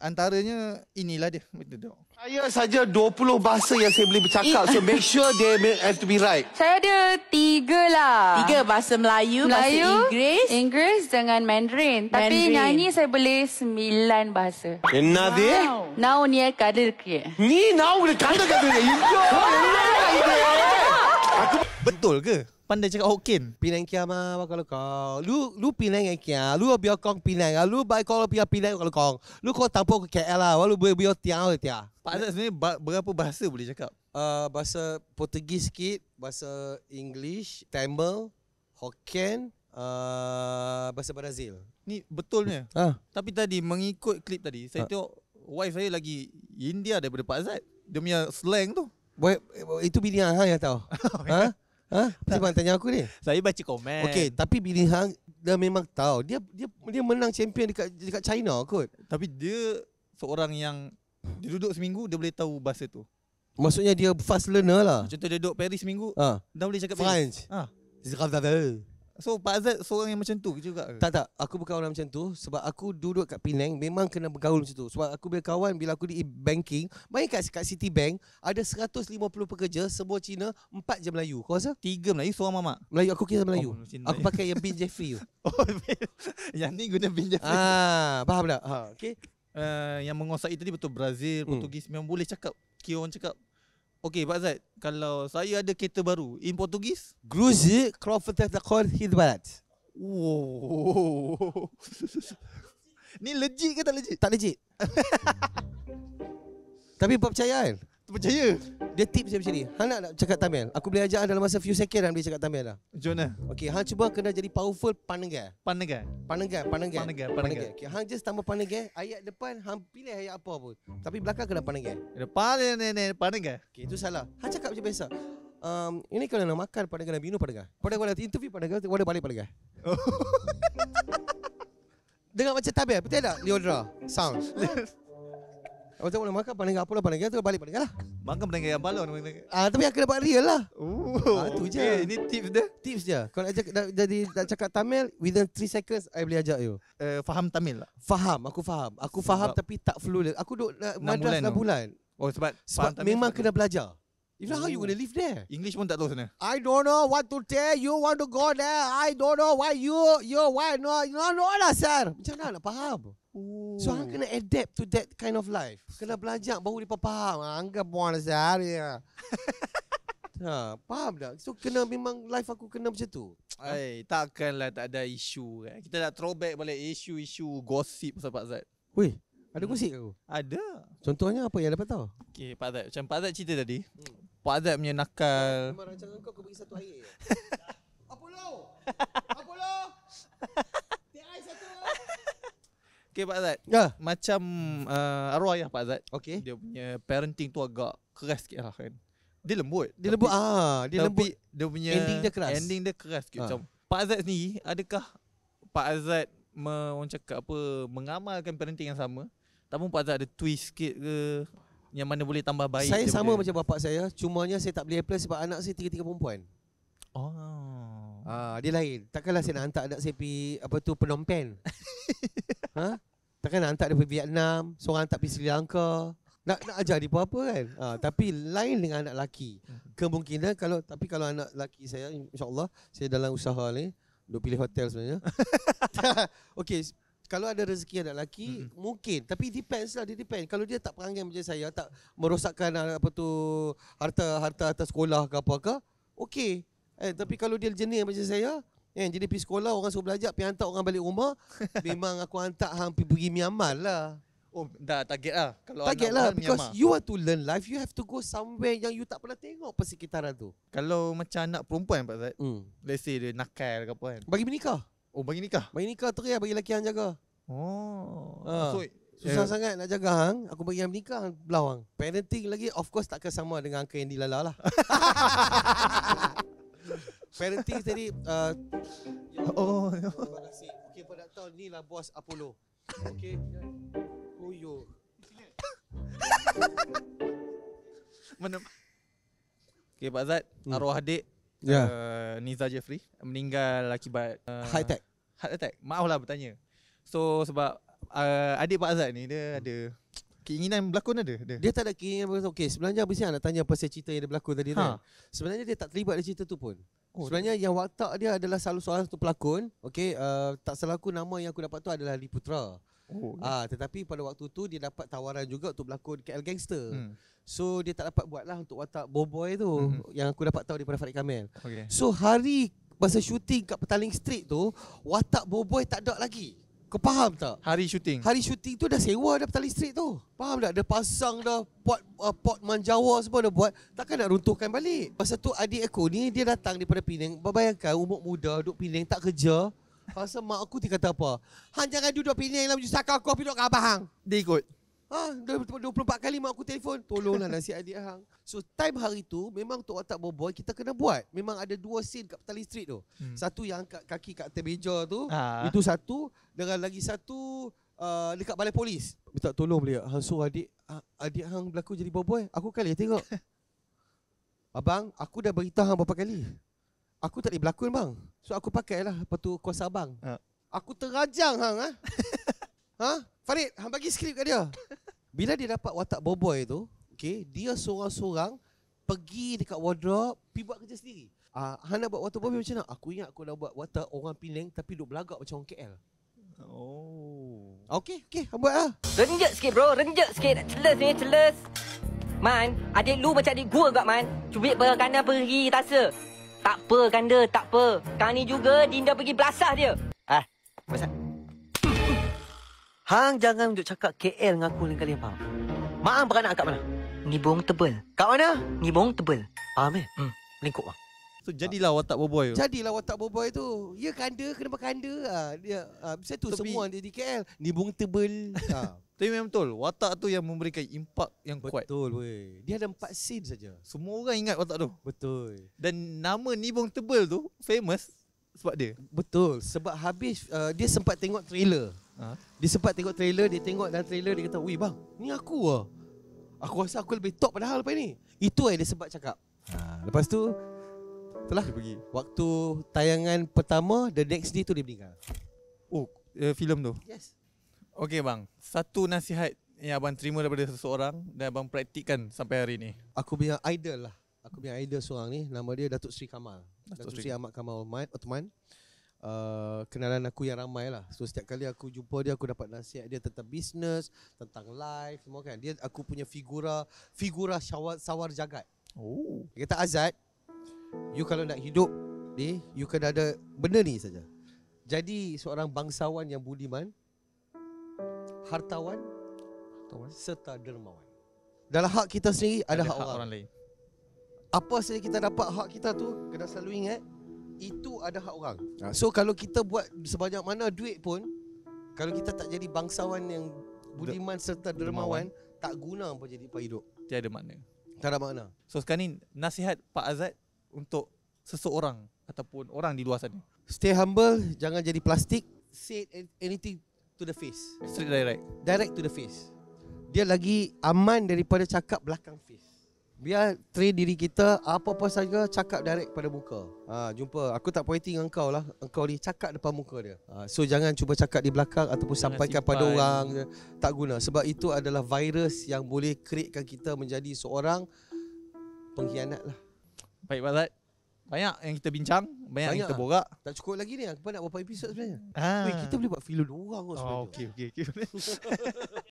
Antaranya inilah dia. Betul tak? Saya saja 20 bahasa yang saya boleh bercakap. So make sure they have to be right. Saya ada tiga lah. Tiga bahasa Melayu, Melayu bahasa Inggeris. Inggeris dengan Mandarin. Mandarin. Tapi nyanyi saya boleh sembilan bahasa. Eh, Enna dia? Now ni ada kaya. Ni now ada kader kaya. You know. Aku betul ke? Pandai cakap Hokkien. Pinang kia ma apa kalau kau. Lu lu pinang kia. Lu biar kong pinang. Lu baik kau biar pinang kalau kau. Lu kau tampuk ke KL lah. Lu biar biar tiang ke tiang. Pak Azad sebenarnya berapa bahasa boleh cakap? Uh, bahasa Portugis sikit. Bahasa English. Tamil. Hokkien. Uh, bahasa Brazil. Ni betulnya. Ha. Tapi tadi mengikut klip tadi. Saya ha. tengok wife saya lagi India daripada Pak Azad. Dia punya slang tu. Boy, itu bini hang yang tahu. *laughs* ha? Ha? Pasal bang tanya aku ni. Saya baca komen. Okey, tapi bini hang dia memang tahu. Dia dia dia menang champion dekat dekat China kot. Tapi dia seorang yang dia duduk seminggu dia boleh tahu bahasa tu. Maksudnya dia fast learner lah. Contoh dia duduk Paris seminggu, Ha. dah boleh cakap French. Paris. So Pak Azad seorang yang macam tu juga ke? Tak tak, aku bukan orang macam tu sebab aku duduk kat Penang memang kena bergaul macam tu. Sebab aku berkawan bila aku di banking, main kat kat Citibank ada 150 pekerja semua Cina, 4 je Melayu. Kau rasa? Tiga Melayu, seorang mamak. Melayu aku kira Melayu. Oh, aku Melayu. pakai yang bin *laughs* Jeffrey tu. Oh, yang ni guna pinjam. ah, faham tak? Ha, okey. Uh, yang menguasai tadi betul Brazil, Hmm. Portugis memang boleh cakap. Kira orang cakap, Okey Pak Azad, kalau saya ada kereta baru in Portugis, Gruzi Crawford Takor Hidbat. wow. *laughs* ni legit ke tak legit? Tak legit. *laughs* Tapi percaya kan? Percaya. Dia dia macam ni. Hang nak, nak cakap Tamil. Aku boleh ajar dalam masa few second hang boleh cakap Tamil dah. Macam mana? Okey, hang cuba kena jadi powerful panengah. Panagan. Panengah, panengah. Panengah, panengah. Okay, hang just tambah panengah, ayat depan hang pilih ayat apa pun. Tapi belakang kena panengah. Depan ni ni panagan. Okey, itu salah. Hang cakap macam biasa. Um, ini kalau nak makan panengah nak minum panengah. Panengah nak interview panengah, wadah balik panengah. *laughs* Dengar macam tabel, betul tak? Leodra, sound. *laughs* Waktu nak makan panengah apa lah panengah tu balik panengah lah. Makan panagan yang balon. Ah, tapi aku dapat real lah. Oh, Ah, tu je. okay. Ini tips dia. Tips je. Kalau nak cakap, jadi nak cakap Tamil, within 3 seconds, I boleh ajak you. Uh, faham Tamil lah. Faham, aku faham. Aku faham Sebab- tapi tak fluent. Aku duduk uh, madras bulan 6 tu. bulan. Oh sebab Sebab Tamil memang kena belajar. If not, how you Oh. gonna live there? English pun tak tahu sana. I don't know what to tell you want to go there. I don't know why you you why no no no lah sir. Macam mana nak faham? So hang kena adapt to that kind of life. Kena belajar baru dia faham. Anggap buang sehari ya. *laughs* ha, faham tak? So kena memang life aku kena macam tu. Ai, takkanlah tak ada isu kan. Kita nak throwback balik isu-isu gosip pasal Pak Zat. Weh, ada gosip aku. Ada. Contohnya apa yang dapat tahu? Okey, Pak Zat. Macam Pak Zat cerita tadi. Pak Zat punya nakal. Memang rancangan kau kau bagi satu air. *laughs* Apollo. Apollo. Okey Pak Zat. Ya. Macam uh, arwah ayah Pak Zat. Okey. Dia punya parenting tu agak keras sikit lah kan. Dia lembut. Dia lembut ah, dia lembut. Tapi dia punya ending dia keras. Ending dia keras sikit. Ah. Macam Pak Azad sendiri adakah Pak Azad me, orang cakap apa mengamalkan parenting yang sama? Ataupun Pak Azad ada twist sikit ke yang mana boleh tambah baik? Saya sama macam bapak saya, cumanya saya tak boleh apply sebab anak saya tiga-tiga perempuan. Oh. Ah, dia lain. Takkanlah saya nak hantar anak saya pergi apa tu Phnom Penh. *laughs* ha? Takkan nak hantar dia pergi Vietnam, seorang hantar pergi Sri Lanka. Nak nak ajar dia apa kan. Ah, tapi lain dengan anak lelaki. Kemungkinan kalau tapi kalau anak lelaki saya insya-Allah saya dalam usaha ni duk pilih hotel sebenarnya. *laughs* *laughs* Okey, kalau ada rezeki anak lelaki Mm-mm. mungkin tapi depends lah dia depend. Kalau dia tak perangai macam saya tak merosakkan ah, apa tu harta harta harta sekolah ke apa ke, okey. Eh, tapi kalau dia jenis macam saya, eh, jadi pergi sekolah, orang suruh belajar, pergi hantar orang balik rumah, *laughs* memang aku hantar hang pergi pergi Myanmar lah. Oh, dah target lah. Kalau Target anak lah, orang because Myanmar. you want to learn life, you have to go somewhere yang you tak pernah tengok persekitaran tu. Kalau macam anak perempuan Pak Zat, Hmm. let's say dia nakal ke apa kan. Bagi menikah. Oh, bagi nikah. Bagi nikah tu ya, bagi lelaki hang jaga. Oh. Ah. So, Susah Eh. sangat nak jaga hang, aku bagi hang menikah, hang belau hang. Parenting lagi, of course takkan sama dengan Uncle Andy Lala lah. *laughs* Parenting tadi, uh, oh. *laughs* Terima kasih. Okey, pada tahun ni lah bos Apollo. Okey. Oh yo. Mana Okay Pak Zat, Hmm. arwah adik Ya. uh, Niza Jeffrey meninggal akibat uh, High tech. heart attack. Maaf lah bertanya. So sebab uh, adik Pak Azad ni dia ada keinginan berlakon ada dia. Dia tak ada keinginan berkata, Okey, sebenarnya habis nak tanya pasal cerita yang dia berlakon tadi. Ha. kan. Sebenarnya dia tak terlibat dalam cerita tu pun. Oh, Sebenarnya yang watak dia adalah salah seorang satu pelakon. Okey, uh, tak salah aku nama yang aku dapat tu adalah Ali Putra. Oh. Ah, tetapi pada waktu tu dia dapat tawaran juga untuk berlakon KL Gangster. Hmm. So dia tak dapat buat lah untuk watak Boboy tu Mhm. yang aku dapat tahu daripada Farid Kamil. Okay. So hari masa syuting kat Petaling Street tu, watak Boboy tak ada lagi. Kau faham tak? Hari syuting. Hari syuting tu dah sewa dah Petaling Street tu. Faham tak? Dia pasang dah pot uh, pot manjawa semua dah buat. Takkan nak runtuhkan balik. Masa tu adik aku ni dia datang daripada Penang. Bayangkan umur muda duduk Penang tak kerja. Pasal mak aku dia kata apa? Hang jangan duduk Penang lah menyusahkan aku pergi duduk kat abang hang. Dia ikut. Ha, 24 kali mak aku telefon, tolonglah nasi adik hang. So time hari tu memang untuk watak boboy kita kena buat. Memang ada dua scene kat Petaling Street tu. Hmm. Satu yang angkat kaki kat atas meja tu, Ah. itu satu dengan lagi satu uh, dekat balai polis. Minta tolong boleh tak? hang suruh adik adik hang berlaku jadi boboy. Aku kali tengok. *laughs* Abang, aku dah beritahu hang berapa kali. Aku tak boleh berlakon bang. So aku pakailah apa tu kuasa abang. Ah. Aku terajang hang ah. ha? *laughs* Farid, hang bagi skrip kat dia. *laughs* Bila dia dapat watak boboy tu, okay, dia seorang-seorang pergi dekat wardrobe, pergi buat kerja sendiri. Ah, hang nak buat watak boboy macam mana? Aku ingat aku nak buat watak orang Penang tapi duk belagak macam orang KL. Oh. Okey, okey, hang buat lah. Renjek sikit bro, renjek sikit. Celes ni, celes. Man, adik lu macam adik gua gak man. Cubit berkanda pergi tasa. Tak apa kanda, tak apa. Kang ni juga Dinda pergi belasah dia. Ah, masa. Hang jangan duk cakap KL dengan aku lain kali faham. Mak beranak kat mana? Ni bong tebel. Kat mana? Ni bong tebel. Faham eh? Hmm, lingkup bang. So jadilah watak boboy tu. Jadilah watak boboy tu. Ya kanda kena berkanda ah. Dia ah, bisa tu Tapi- semua dia di KL. Ni bung tebel. *laughs* ah. Tapi memang betul watak tu yang memberikan impak yang kuat. Betul weh. Dia ada empat scene saja. Semua orang ingat watak tu. Betul. Dan nama Nibong Tebel tu famous sebab dia. Betul. Sebab habis uh, dia sempat tengok trailer. Ha? Dia sempat tengok trailer, dia tengok dalam trailer dia kata, "Wih bang, ni aku ah." Aku rasa aku lebih top padahal lepas ni. Itu yang dia sempat cakap. Ha, lepas tu itulah Dia pergi. waktu tayangan pertama the next day tu dia meninggal. Oh, uh, filem tu. Yes. Okey bang, satu nasihat yang abang terima daripada seseorang dan abang praktikkan sampai hari ni? Aku punya idol lah. Aku punya idol seorang ni nama dia Datuk Sri Kamal. Datuk, Sri. Sri Ahmad Kamal Otman. Otman. Uh, kenalan aku yang ramai lah So setiap kali aku jumpa dia Aku dapat nasihat dia tentang bisnes Tentang life Semua kan Dia aku punya figura Figura sawar, sawar jagat Oh. Dia kata Azad You kalau nak hidup ni You kena ada Benda ni saja Jadi seorang bangsawan yang budiman Hartawan Serta dermawan Dalam hak kita sendiri Ada, hak, orang. lain. Apa saja kita dapat hak kita tu Kena selalu ingat Itu ada hak orang. So kalau kita buat Sebanyak mana duit pun Kalau kita tak jadi bangsawan yang Budiman serta dermawan, Tak guna apa jadi apa hidup Tiada makna. Tak ada makna. So sekarang ni nasihat Pak Azad untuk seseorang ataupun orang di luar sana. Stay humble Jangan jadi plastik. Say anything to the face. Straight direct. Direct to the face. Dia lagi aman daripada cakap belakang face Biar train diri kita Apa-apa saja cakap direct pada muka ha, Jumpa Aku tak pointing dengan kau lah Engkau ni cakap depan muka dia ha, So jangan cuba cakap di belakang Ataupun Jangan sampaikan pada simpan. orang Tak guna Sebab itu adalah virus Yang boleh createkan kita menjadi seorang Pengkhianat lah Baik Pak. Banyak yang kita bincang, banyak, Banyak yang kita borak. Tak cukup lagi ni Aku nak berapa episod sebenarnya Ah. Weh, kita boleh buat film dua orang kot Oh, sebenarnya. okey okey okey. *laughs*